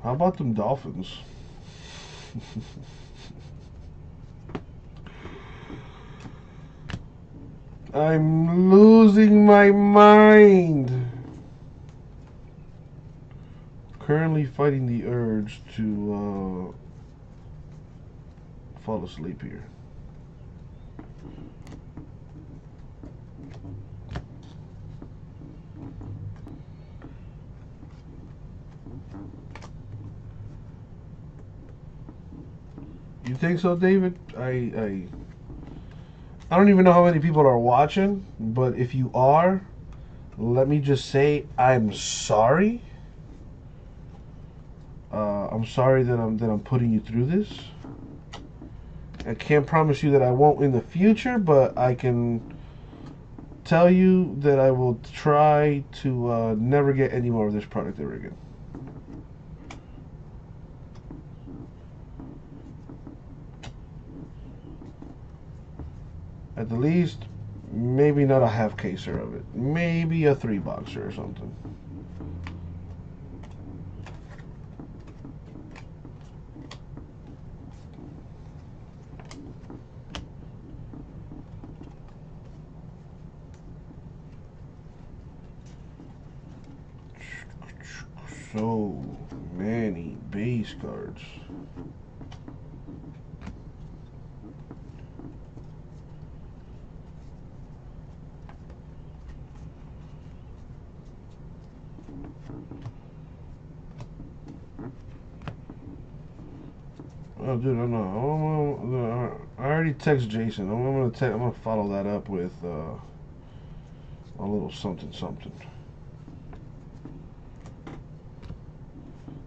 Speaker 1: How them Dolphins? I'm losing my mind. Currently fighting the urge to uh, fall asleep here. You so, David? I, I I don't even know how many people are watching, but if you are, let me just say I'm sorry. Uh, I'm sorry that I'm that I'm putting you through this. I can't promise you that I won't in the future, but I can tell you that I will try to uh, never get any more of this product ever again. At the least, maybe not a half caser of it. Maybe a three boxer or something. So many base cards. Oh, dude, I don't know. I already text Jason. I'm gonna te- I'm gonna follow that up with uh, a little something something.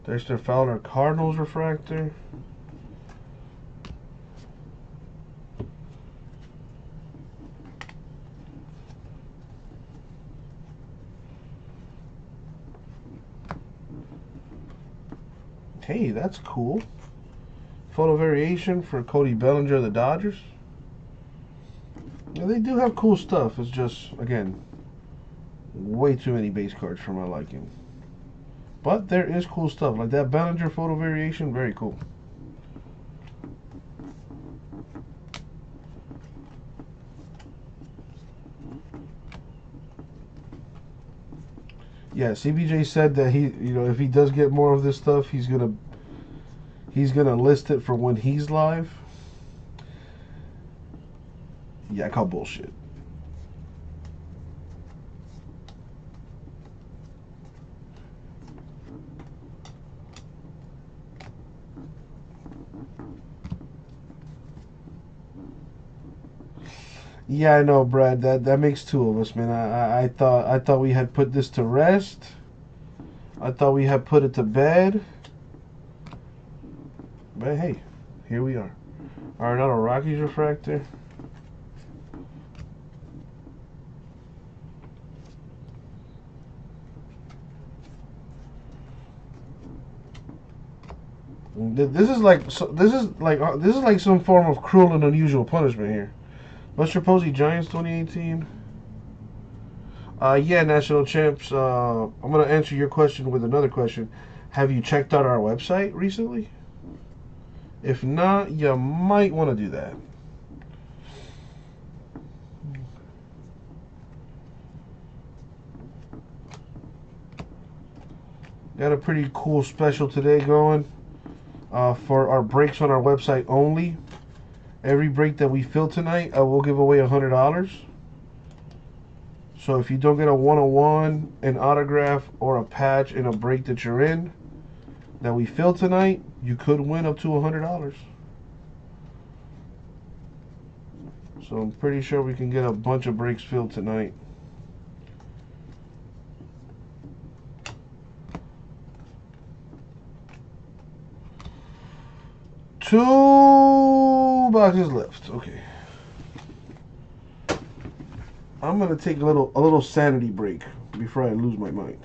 Speaker 1: Dexter Fowler Cardinals refractor. Hey, that's cool. Photo variation for Cody Bellinger of the Dodgers. Yeah, they do have cool stuff. It's just, again, way too many base cards for my liking. But there is cool stuff. Like that Bellinger photo variation, very cool. Yeah, CBJ said that he, you know, if he does get more of this stuff, he's gonna, He's gonna list it for when he's live. Yeah, I call bullshit. Yeah, I know, Brad. That that makes two of us, man. I, I, I thought I thought we had put this to rest. I thought we had put it to bed. But hey, here we are. Arenado Rockies refractor. This is like so this is like uh, this is like some form of cruel and unusual punishment here. Buster Posey Giants 2018. Uh, yeah, national champs. Uh, I'm gonna answer your question with another question. Have you checked out our website recently? If not, you might want to do that. Got a pretty cool special today going uh, for our breaks on our website only. Every break that we fill tonight, I will give away a hundred dollars. So if you don't get a one-on-one, an autograph, or a patch in a break that you're in that we fill tonight, you could win up to a hundred dollars. So I'm pretty sure we can get a bunch of breaks filled tonight. Two boxes left. Okay. I'm gonna take a little a little sanity break before I lose my mind.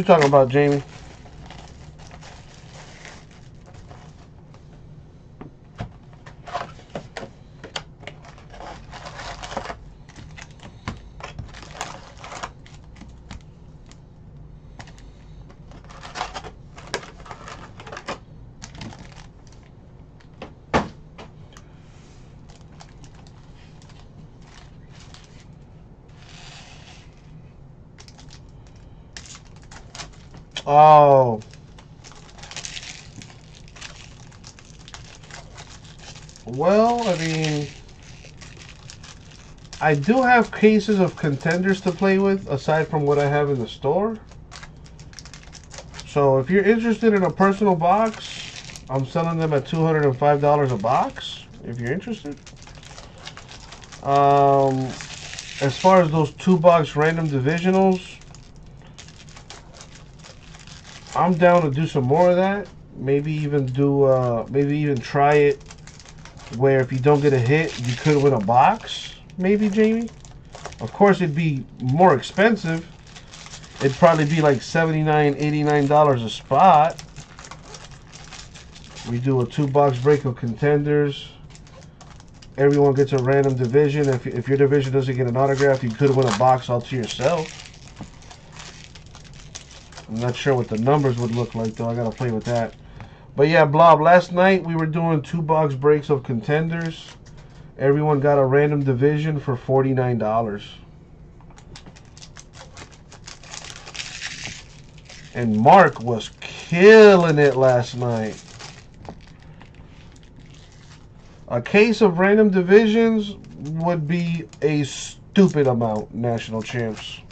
Speaker 1: You talking about, Jamie? Oh. Well, I mean, I do have cases of contenders to play with aside from what I have in the store. So if you're interested in a personal box, I'm selling them at $205 a box if you're interested. Um, as far as those two box random divisionals, I'm down to do some more of that. Maybe even do, uh, maybe even try it where if you don't get a hit, you could win a box. Maybe, Jamie. Of course, it'd be more expensive. It'd probably be like $79, $89 a spot. We do a two box break of contenders. Everyone gets a random division. If, if your division doesn't get an autograph, you could win a box all to yourself. I'm not sure what the numbers would look like though. I gotta play with that. But yeah, Blob, last night we were doing two box breaks of contenders. Everyone got a random division for $49. And Mark was killing it last night. A case of random divisions would be a stupid amount, national champs.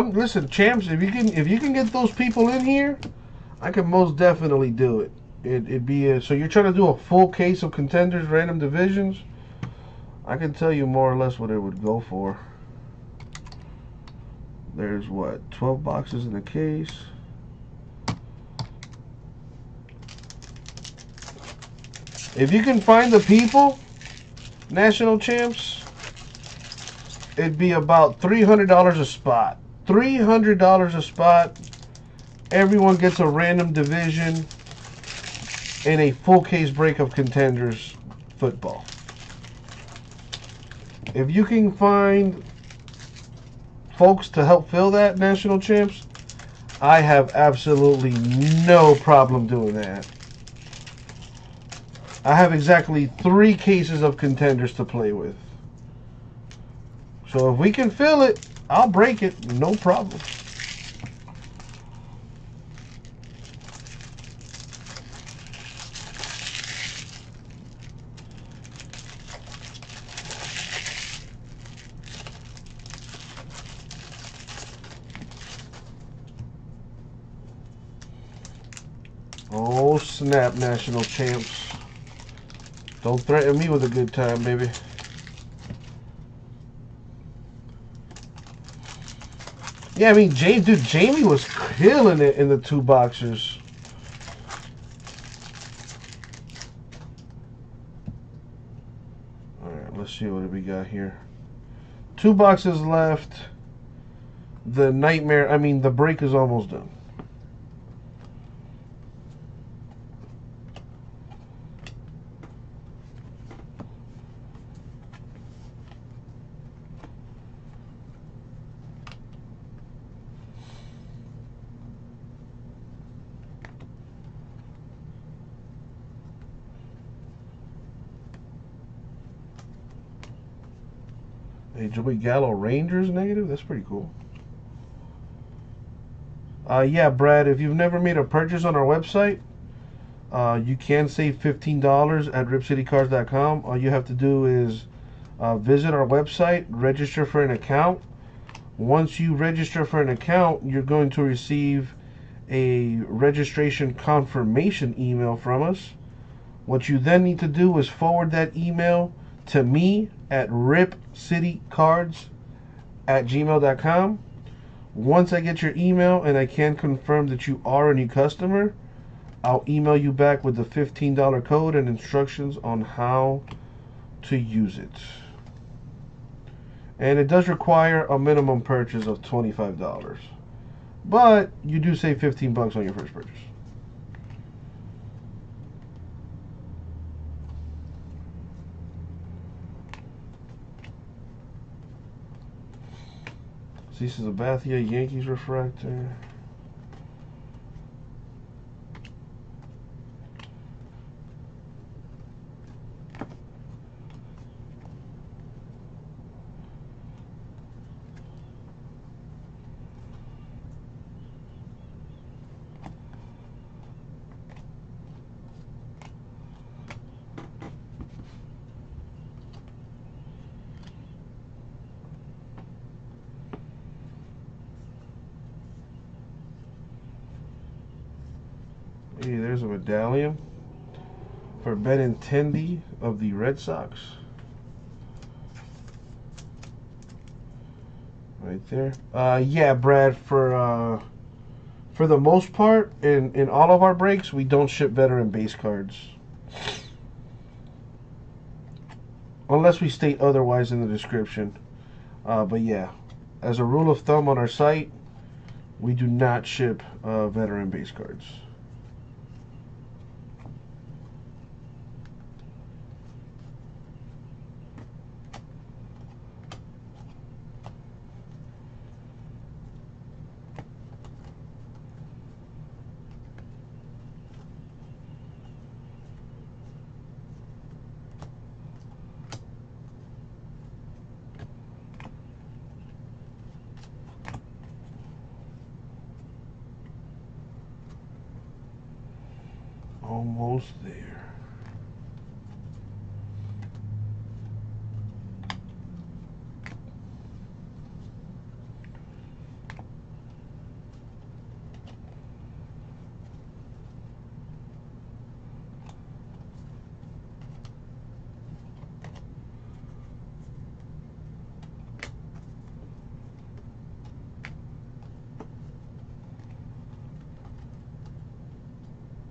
Speaker 1: I'm listen, champs. If you can, if you can get those people in here, I can most definitely do it. it it'd be a, so you're trying to do a full case of contenders, random divisions. I can tell you more or less what it would go for. There's what 12 boxes in the case. If you can find the people, national champs, it'd be about $300 a spot. $300 a spot. Everyone gets a random division and a full case break of contenders football. If you can find folks to help fill that national champs, I have absolutely no problem doing that. I have exactly three cases of contenders to play with. So if we can fill it, I'll break it, no problem. Oh snap, national champs. Don't threaten me with a good time, baby. Yeah, I mean, dude, Jamie was killing it in the two boxers. All right, let's see what we got here. Two boxes left. The nightmare, I mean, the break is almost done. Joey Gallo Rangers negative? That's pretty cool. Uh, yeah, Brad, if you've never made a purchase on our website, uh, you can save $15 at ripcitycards.com. All you have to do is uh, visit our website, register for an account. Once you register for an account, you're going to receive a registration confirmation email from us. What you then need to do is forward that email to me at ripcitycards at gmail.com. Once I get your email and I can confirm that you are a new customer, I'll email you back with the $15 code and instructions on how to use it. And it does require a minimum purchase of $25. But you do save 15 bucks on your first purchase. This is a Bathia Yankees refractor. Hey, medallion for Benintendi of the Red Sox. Right there. Uh, yeah, Brad, for uh, for the most part, in, in all of our breaks, we don't ship veteran base cards. Unless we state otherwise in the description. Uh, but yeah, as a rule of thumb on our site, we do not ship uh, veteran base cards. almost there.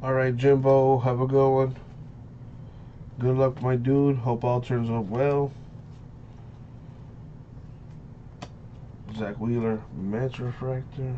Speaker 1: All right, Jimbo, have a good one. Good luck, my dude. Hope all turns out well. Zack Wheeler, match refractor.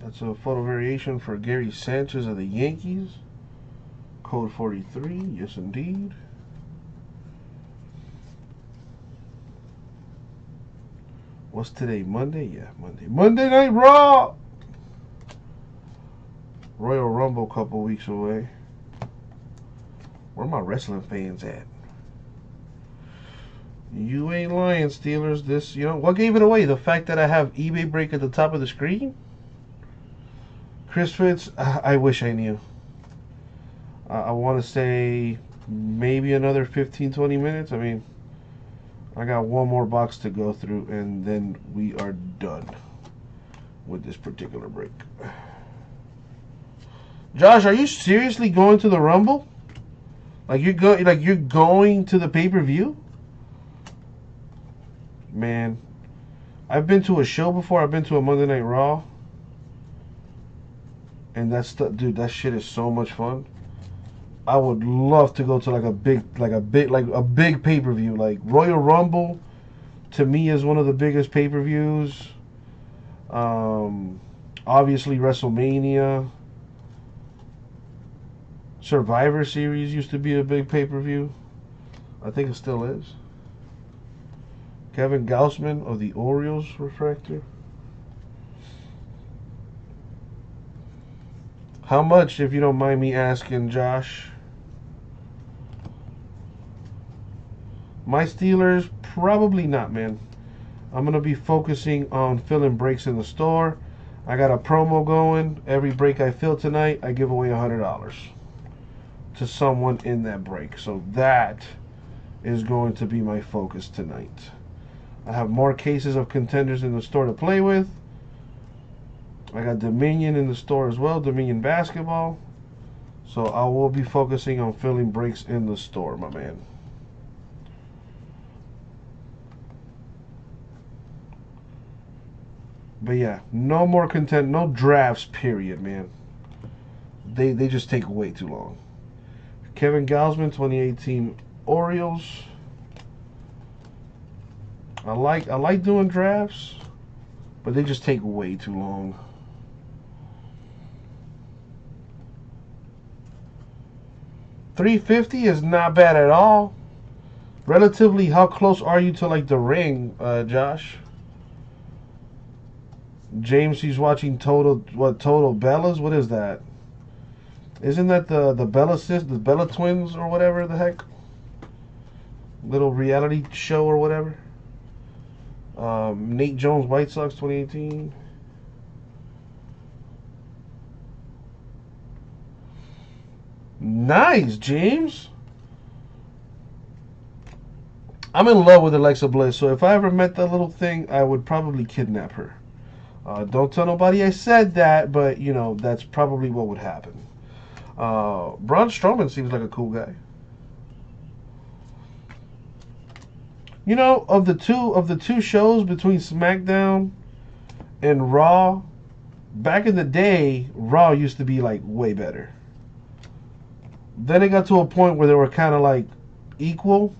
Speaker 1: That. A photo variation for Gary Sanchez of the Yankees. Code 43, yes indeed. What's today? Monday? Yeah, Monday. Monday Night Raw! Royal Rumble couple weeks away. Where are my wrestling fans at? You ain't lying, Steelers. This, you know, what gave it away? The fact that I have eBay break at the top of the screen? Chris Fitz, I wish I knew. I, want to say maybe another 15, 20 minutes. I mean, I got one more box to go through, and then we are done with this particular break. Josh, are you seriously going to the Rumble? Like you're like you're going to the pay per view? Man, I've been to a show before. I've been to a Monday Night Raw, and that's the dude. That shit is so much fun. I would love to go to like a big, like a big, like a big pay per view. Like Royal Rumble, to me is one of the biggest pay per views. Um, obviously WrestleMania. Survivor Series used to be a big pay per view. I think it still is. Kevin Gausman of the Orioles refractor. How much, if you don't mind me asking, Josh? My Steelers, probably not, man. I'm going to be focusing on filling breaks in the store. I got a promo going. Every break I fill tonight, I give away $100 to someone in that break. So that is going to be my focus tonight. I have more cases of contenders in the store to play with. I got Dominion in the store as well, Dominion basketball. So I will be focusing on filling breaks in the store, my man. But yeah, no more content, no drafts, period, man. They they just take way too long. Kevin Gausman, 2018 Orioles. I like I like doing drafts, but they just take way too long. Three fifty is not bad at all. Relatively, how close are you to like the ring, uh, Josh? James, he's watching Total what Total Bellas. What is that? Isn't that the the Bella sis, the Bella twins or whatever the heck? Little reality show or whatever. Um, Nate Jones, White Sox, 2018. Nice, James. I'm in love with Alexa Bliss, so if I ever met that little thing, I would probably kidnap her. Uh, don't tell nobody I said that, but you know that's probably what would happen. Uh, Braun Strowman seems like a cool guy. You know, of the two of the two shows between SmackDown and Raw, back in the day, Raw used to be like way better. Then it got to a point where they were kind of like equal.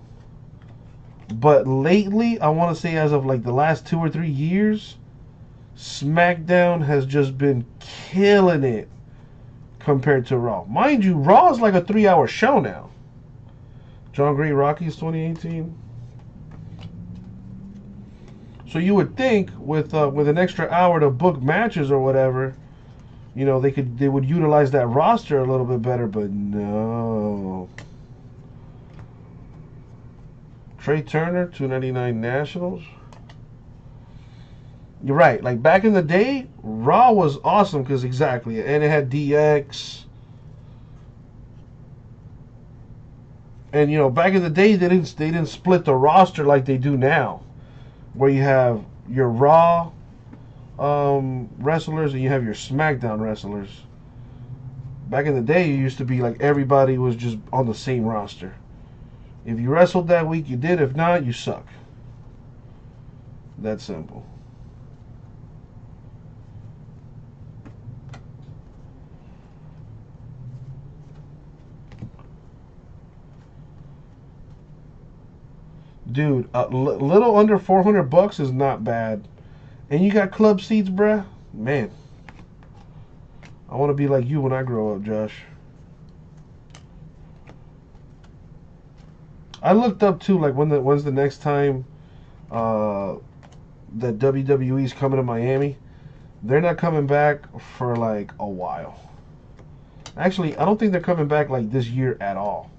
Speaker 1: But lately, I want to say as of like the last two or three years, SmackDown has just been killing it compared to Raw. Mind you, Raw is like a three hour show now. Jon Gray Rockies 2018. So you would think with uh, with an extra hour to book matches or whatever, you know, they could they would utilize that roster a little bit better, but no. Trea Turner, 299 Nationals. You're right. Like back in the day, Raw was awesome because exactly, and it had DX. And you know, back in the day, they didn't they didn't split the roster like they do now, where you have your Raw um, wrestlers and you have your SmackDown wrestlers. Back in the day, it used to be like everybody was just on the same roster. If you wrestled that week, you did. If not, you suck. That simple. Dude, a little under 400 bucks is not bad. And you got club seats, bruh? Man. I want to be like you when I grow up, Josh. I looked up too, like when the when's the next time uh, that WWE's coming to Miami? They're not coming back for like a while. Actually, I don't think they're coming back like this year at all.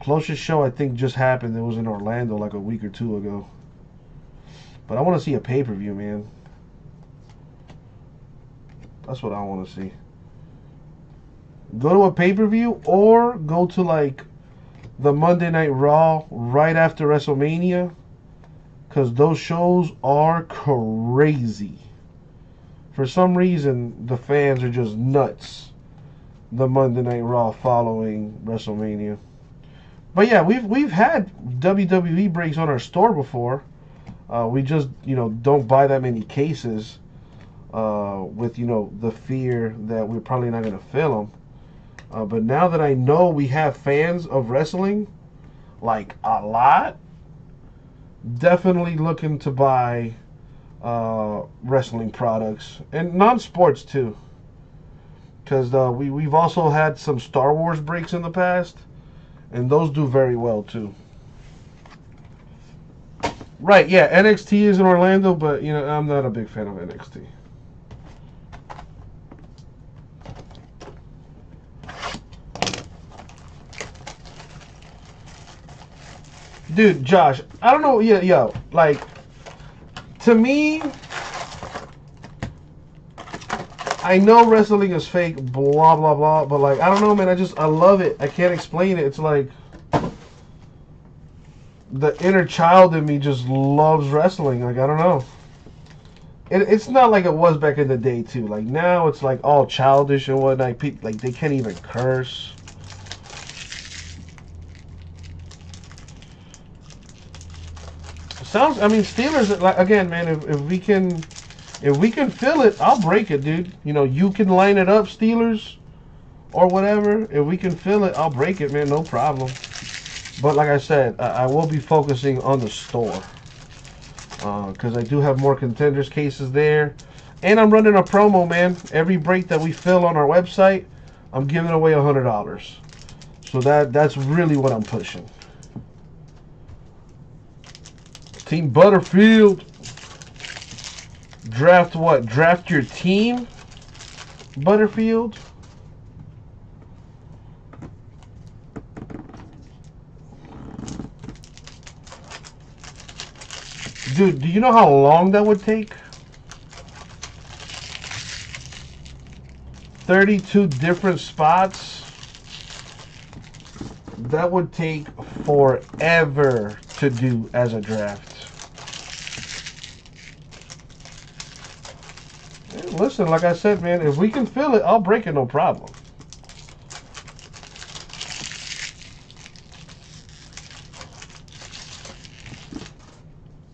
Speaker 1: Closest show I think just happened. It was in Orlando like a week or two ago. But I want to see a pay per view, man. That's what I want to see. Go to a pay per view or go to like the Monday Night Raw right after WrestleMania. Because those shows are crazy. For some reason, the fans are just nuts. The Monday Night Raw following WrestleMania. But yeah, we've we've had WWE breaks on our store before. Uh, we just, you know, don't buy that many cases uh, with, you know, the fear that we're probably not going to fill them. Uh, but now that I know we have fans of wrestling, like a lot, definitely looking to buy uh, wrestling products and non-sports too. Because uh, we we've also had some Star Wars breaks in the past, and those do very well too. Right, yeah, NXT is in Orlando, but you know I'm not a big fan of NXT. Dude, Josh, I don't know, yeah, yo, like, to me, I know wrestling is fake, blah blah blah, but like, I don't know, man. I just I love it. I can't explain it. It's like the inner child in me just loves wrestling. Like I don't know. It, it's not like it was back in the day too. Like now it's like all childish and whatnot. People like they can't even curse. Sounds. I mean, Steelers. Like again, man. If, if we can, if we can fill it, I'll break it, dude. You know, you can line it up, Steelers, or whatever. If we can fill it, I'll break it, man. No problem. But like I said, I, I will be focusing on the store. Because uh, I do have more contenders cases there. And I'm running a promo, man. Every break that we fill on our website, I'm giving away a $100. So that that's really what I'm pushing. Team Butterfield. Draft what? Draft your team? Butterfield? Dude, do you know how long that would take? 32 different spots. That would take forever to do as a draft. Listen, like I said, man, if we can fill it, I'll break it, no problem.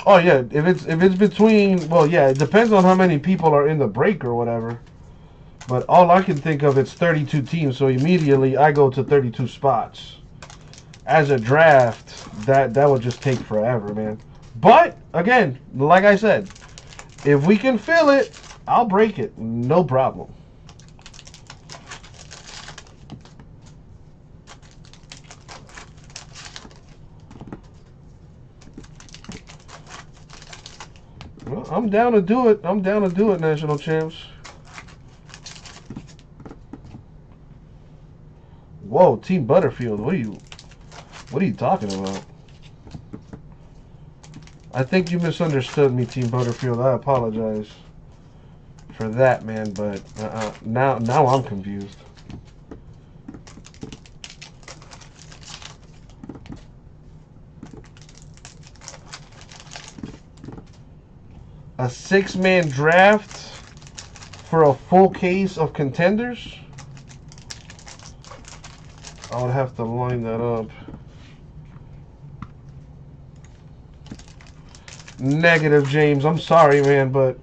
Speaker 1: Oh yeah, if it's if it's between well yeah, it depends on how many people are in the break or whatever. But all I can think of it's 32 teams, so immediately I go to 32 spots. As a draft, that that would just take forever, man. But again, like I said, if we can fill it, I'll break it, no problem. I'm down to do it. I'm down to do it, national champs. Whoa, Team Butterfield. What are you what are you talking about? I think you misunderstood me, Team Butterfield. I apologize for that, man, but uh, uh now now I'm confused. A six-man draft for a full case of contenders. I would have to line that up. Negative, James. I'm sorry, man, but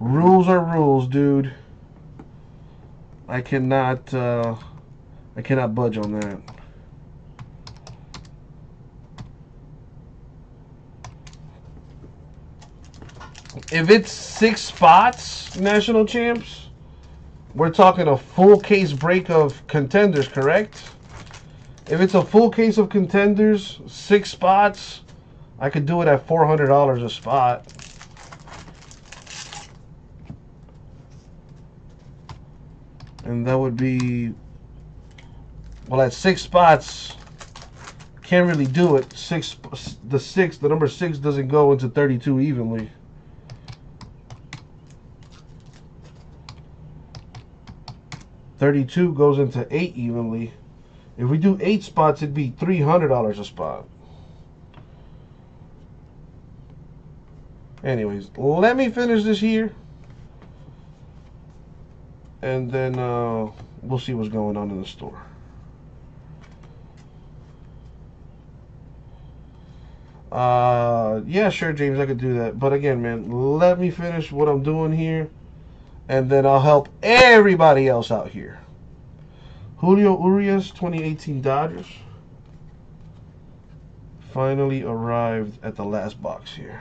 Speaker 1: rules are rules, dude. I cannot, uh, I cannot budge on that. If it's six spots, national champs, we're talking a full case break of contenders, correct? If it's a full case of contenders, six spots, I could do it at $400 a spot. And that would be, well, at six spots, can't really do it. Six, the six, the number six doesn't go into 32 evenly. 32 goes into 8 evenly. If we do 8 spots, it'd be $300 a spot. Anyways, let me finish this here. And then uh, we'll see what's going on in the store. Uh, yeah, sure, James, I could do that. But again, man, let me finish what I'm doing here and then I'll help everybody else out here. Julio Urias, 2018 Dodgers, finally arrived at the last box here.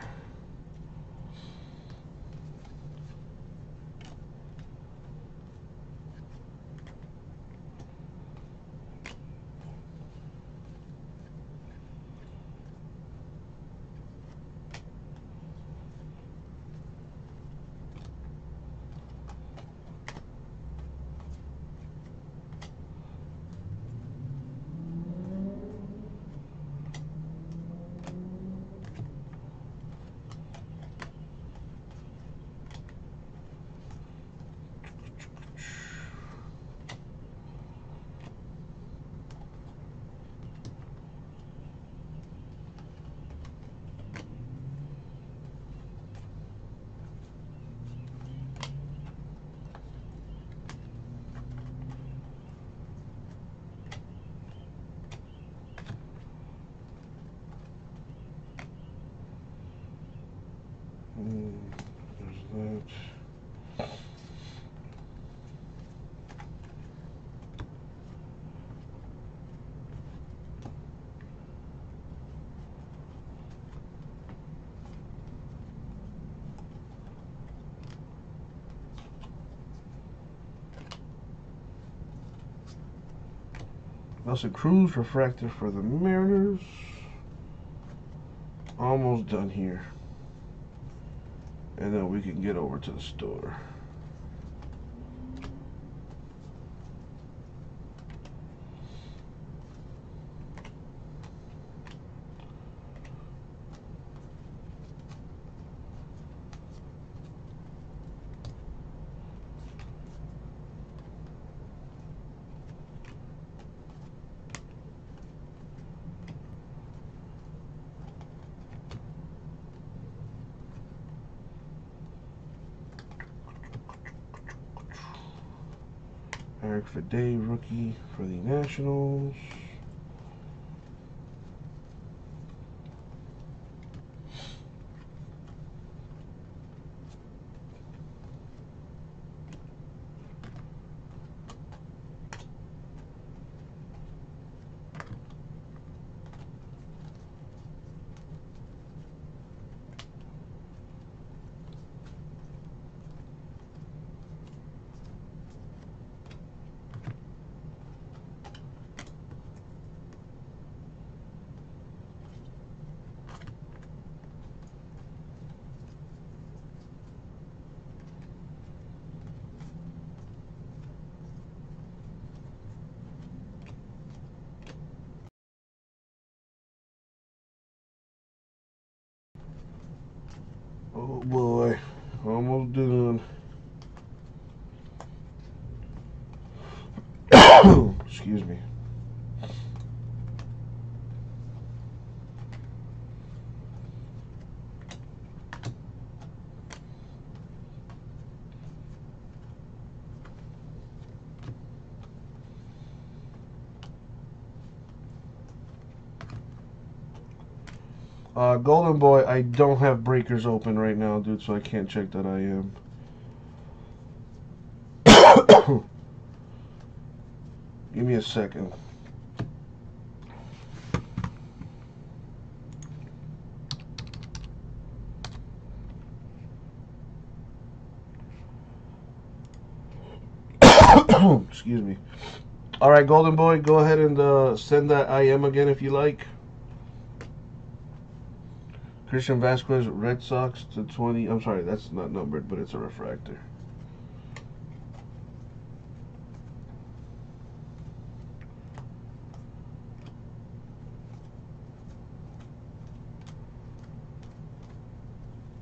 Speaker 1: Nelson Cruz refractor for the Mariners. Almost done here. And then we can get over to the store. Eric Fedde, rookie for the Nationals. Golden Boy, I don't have breakers open right now, dude, so I can't check that I am. Give me a second. Excuse me. All right, Golden Boy, go ahead and uh, send that IM again if you like. Christian Vazquez, Red Sox to 20. I'm sorry, that's not numbered, but it's a refractor.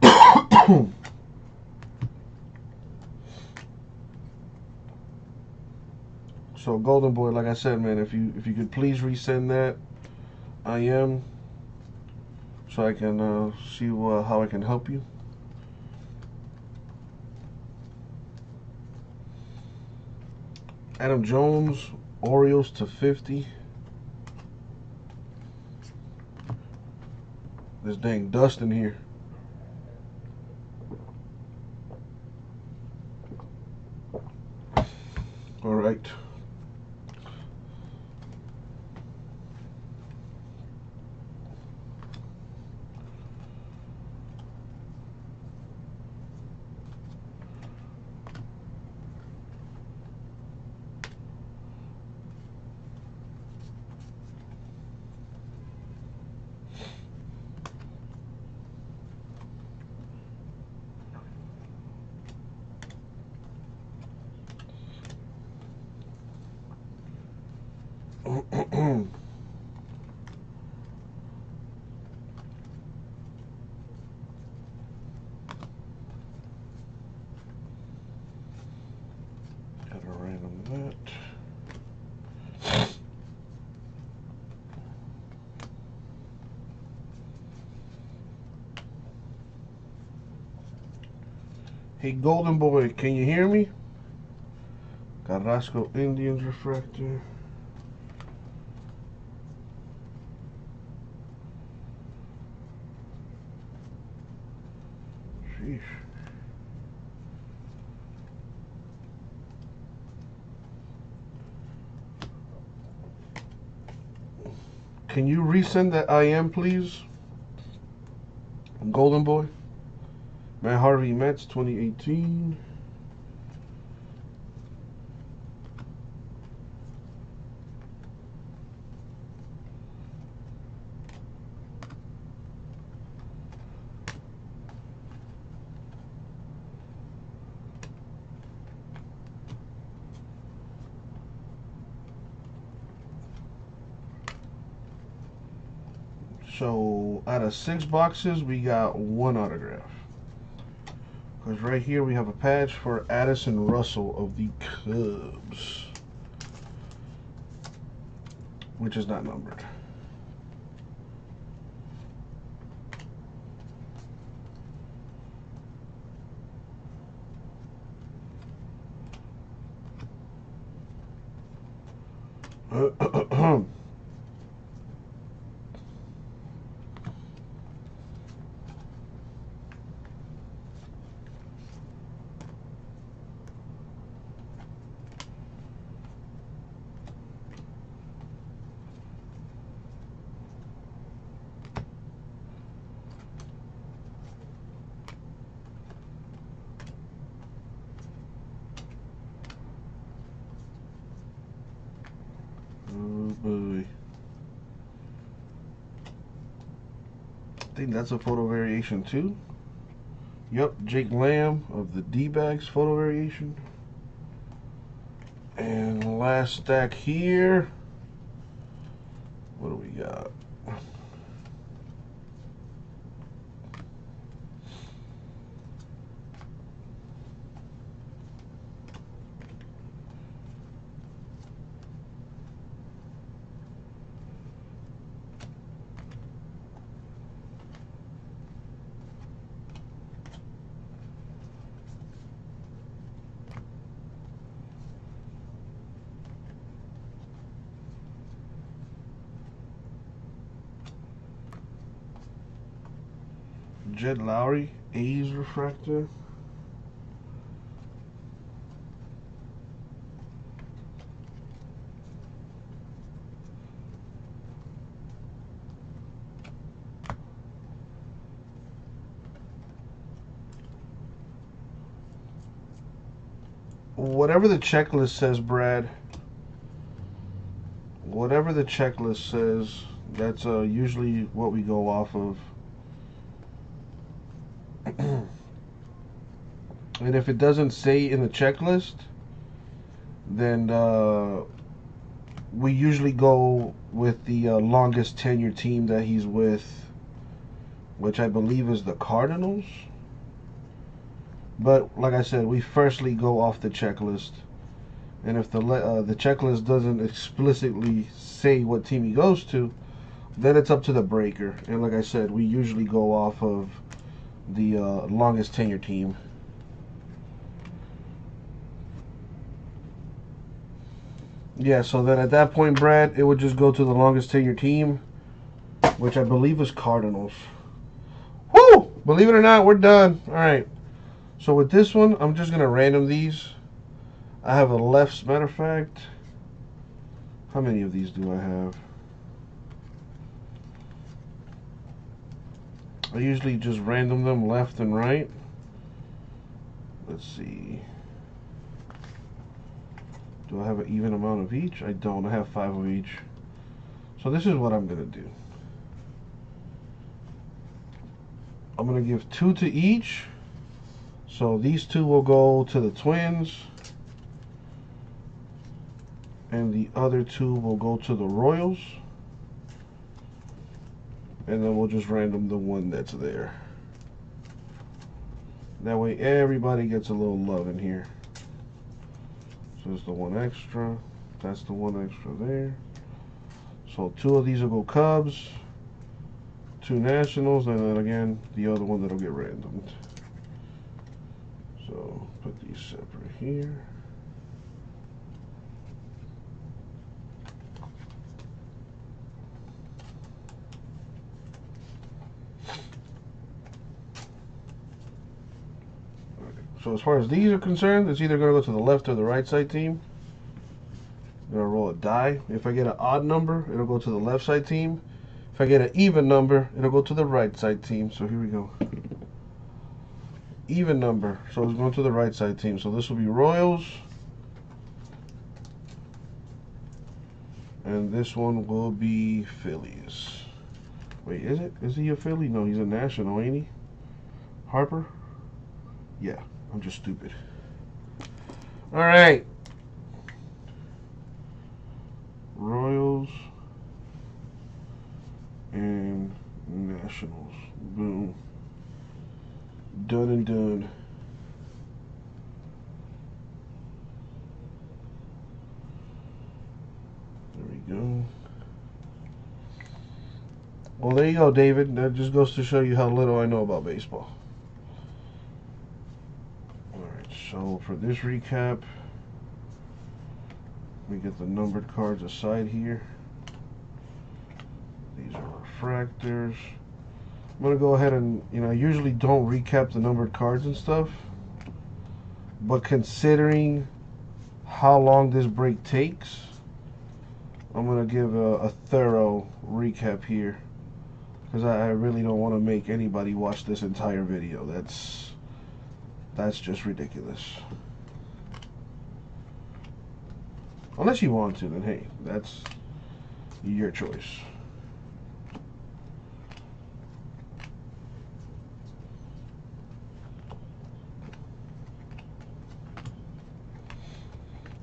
Speaker 1: so Golden Boy, like I said, man, if you if you could please resend that, I am, so I can uh, see how I can help you. Adam Jones, Orioles to 50. This dang dust in here. All right. Got a random that. Golden Boy, can you hear me? Carrasco Indians refractor. Sheesh. Can you resend that IM, please? Golden Boy. Matt Harvey Mets 2018. So out of six boxes, we got one autograph. Because right here we have a patch for Addison Russell of the Cubs, which is not numbered. Uh, Oh boy. I think that's a photo variation too. Yep, Jake Lamb of the D-Bags photo variation. And last stack here. What do we got? Jed Lowrie, A's Whatever the checklist says, Brad. Whatever the checklist says, that's uh, usually what we go off of. and if it doesn't say in the checklist, then uh, we usually go with the uh, longest tenure team that he's with, which I believe is the Cardinals. But like I said, we firstly go off the checklist, and if the uh, the checklist doesn't explicitly say what team he goes to, then it's up to the breaker. And like I said, we usually go off of the uh, longest tenure team. Yeah, so then at that point, Brad, it would just go to the longest tenure team, which I believe is Cardinals. Woo! Believe it or not, we're done. All right. So with this one, I'm just going to random these. I have a left, matter of fact, how many of these do I have? I usually just random them left and right. Let's see. Do I have an even amount of each? I don't. I have five of each. So this is what I'm going to do. I'm going to give two to each. So these two will go to the Twins. And the other two will go to the Royals and then we'll just random the one that's there. That way everybody gets a little love in here. There's the one extra. That's the one extra there. So two of these will go Cubs, two Nationals, and then again the other one that'll get randomed. So put these separate here. So as far as these are concerned, it's either going to go to the left or the right side team. I'm going to roll a die. If I get an odd number, it'll go to the left side team. If I get an even number, it'll go to the right side team. So here we go. Even number. So it's going to the right side team. So this will be Royals. And this one will be Phillies. Wait, is it? Is he a Philly? No, he's a national, ain't he? Harper? Yeah. I'm just stupid. All right. Royals and Nationals. Boom. Done and done. There we go. Well, there you go, David. That just goes to show you how little I know about baseball. So for this recap, we get the numbered cards aside here. These are refractors. I'm going to go ahead and, you know, I usually don't recap the numbered cards and stuff. But considering how long this break takes, I'm going to give a, a thorough recap here. Because I, I really don't want to make anybody watch this entire video. That's that's just ridiculous. Unless you want to, then hey, that's your choice.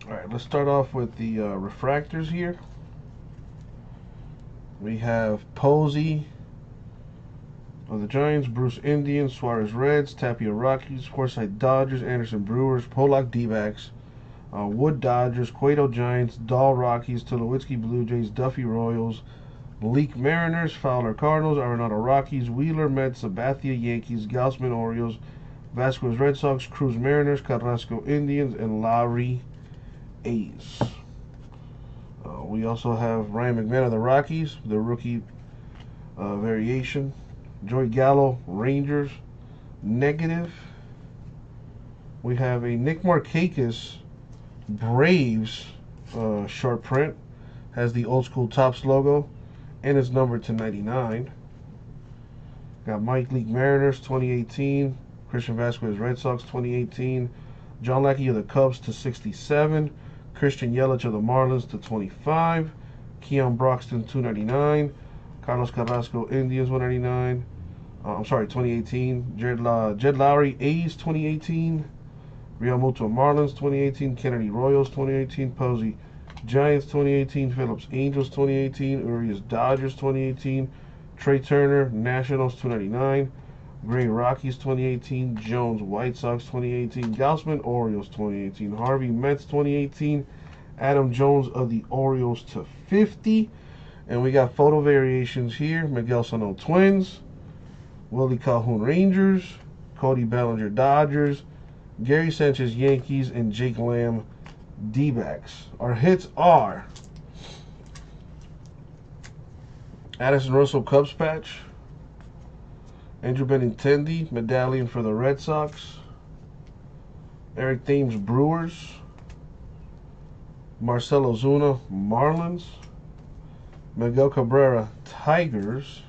Speaker 1: Alright, let's start off with the uh, refractors here. We have Posey, of the Giants, Bruce Indians, Suarez Reds, Tapia Rockies, Forsythe Dodgers, Anderson Brewers, Pollock D-backs, uh, Wood Dodgers, Cueto Giants, Dahl Rockies, Tulowitzki Blue Jays, Duffy Royals, Leake Mariners, Fowler Cardinals, Arenado Rockies, Wheeler Mets, Sabathia Yankees, Gausman Orioles, Vazquez Red Sox, Cruz Mariners, Carrasco Indians, and Lowrie A's. Uh, we also have Ryan McMahon of the Rockies, the rookie uh, variation. Joey Gallo, Rangers, negative. We have a Nick Markakis, Braves, uh, short print. Has the old school Topps logo and is numbered to 99. Got Mike Leake Mariners 2018, Christian Vazquez Red Sox 2018, John Lackey of the Cubs to 67, Christian Yelich of the Marlins to 25, Keon Broxton 299, Carlos Carrasco Indians 199. Uh, I'm sorry, 2018. Jed, Lowrie A's 2018. Realmuto Marlins 2018. Kennedy Royals 2018. Posey Giants 2018. Phillips Angels 2018. Urias Dodgers 2018. Trea Turner Nationals 299. Gray Rockies 2018. Jones White Sox 2018. Gausman Orioles 2018. Harvey Mets 2018. Adam Jones of the Orioles to 50. And we got photo variations here. Miguel Sano Twins, Willie Calhoun Rangers, Cody Bellinger Dodgers, Gary Sanchez Yankees, and Jake Lamb D-backs. Our hits are Addison Russell Cubs patch, Andrew Benintendi medallion for the Red Sox, Eric Thames Brewers, Marcell Ozuna Marlins, Miguel Cabrera Tigers,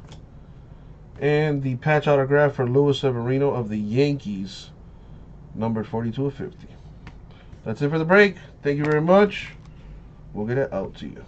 Speaker 1: and the patch autograph for Luis Severino of the Yankees, numbered 42 of 50. That's it for the break. Thank you very much. We'll get it out to you.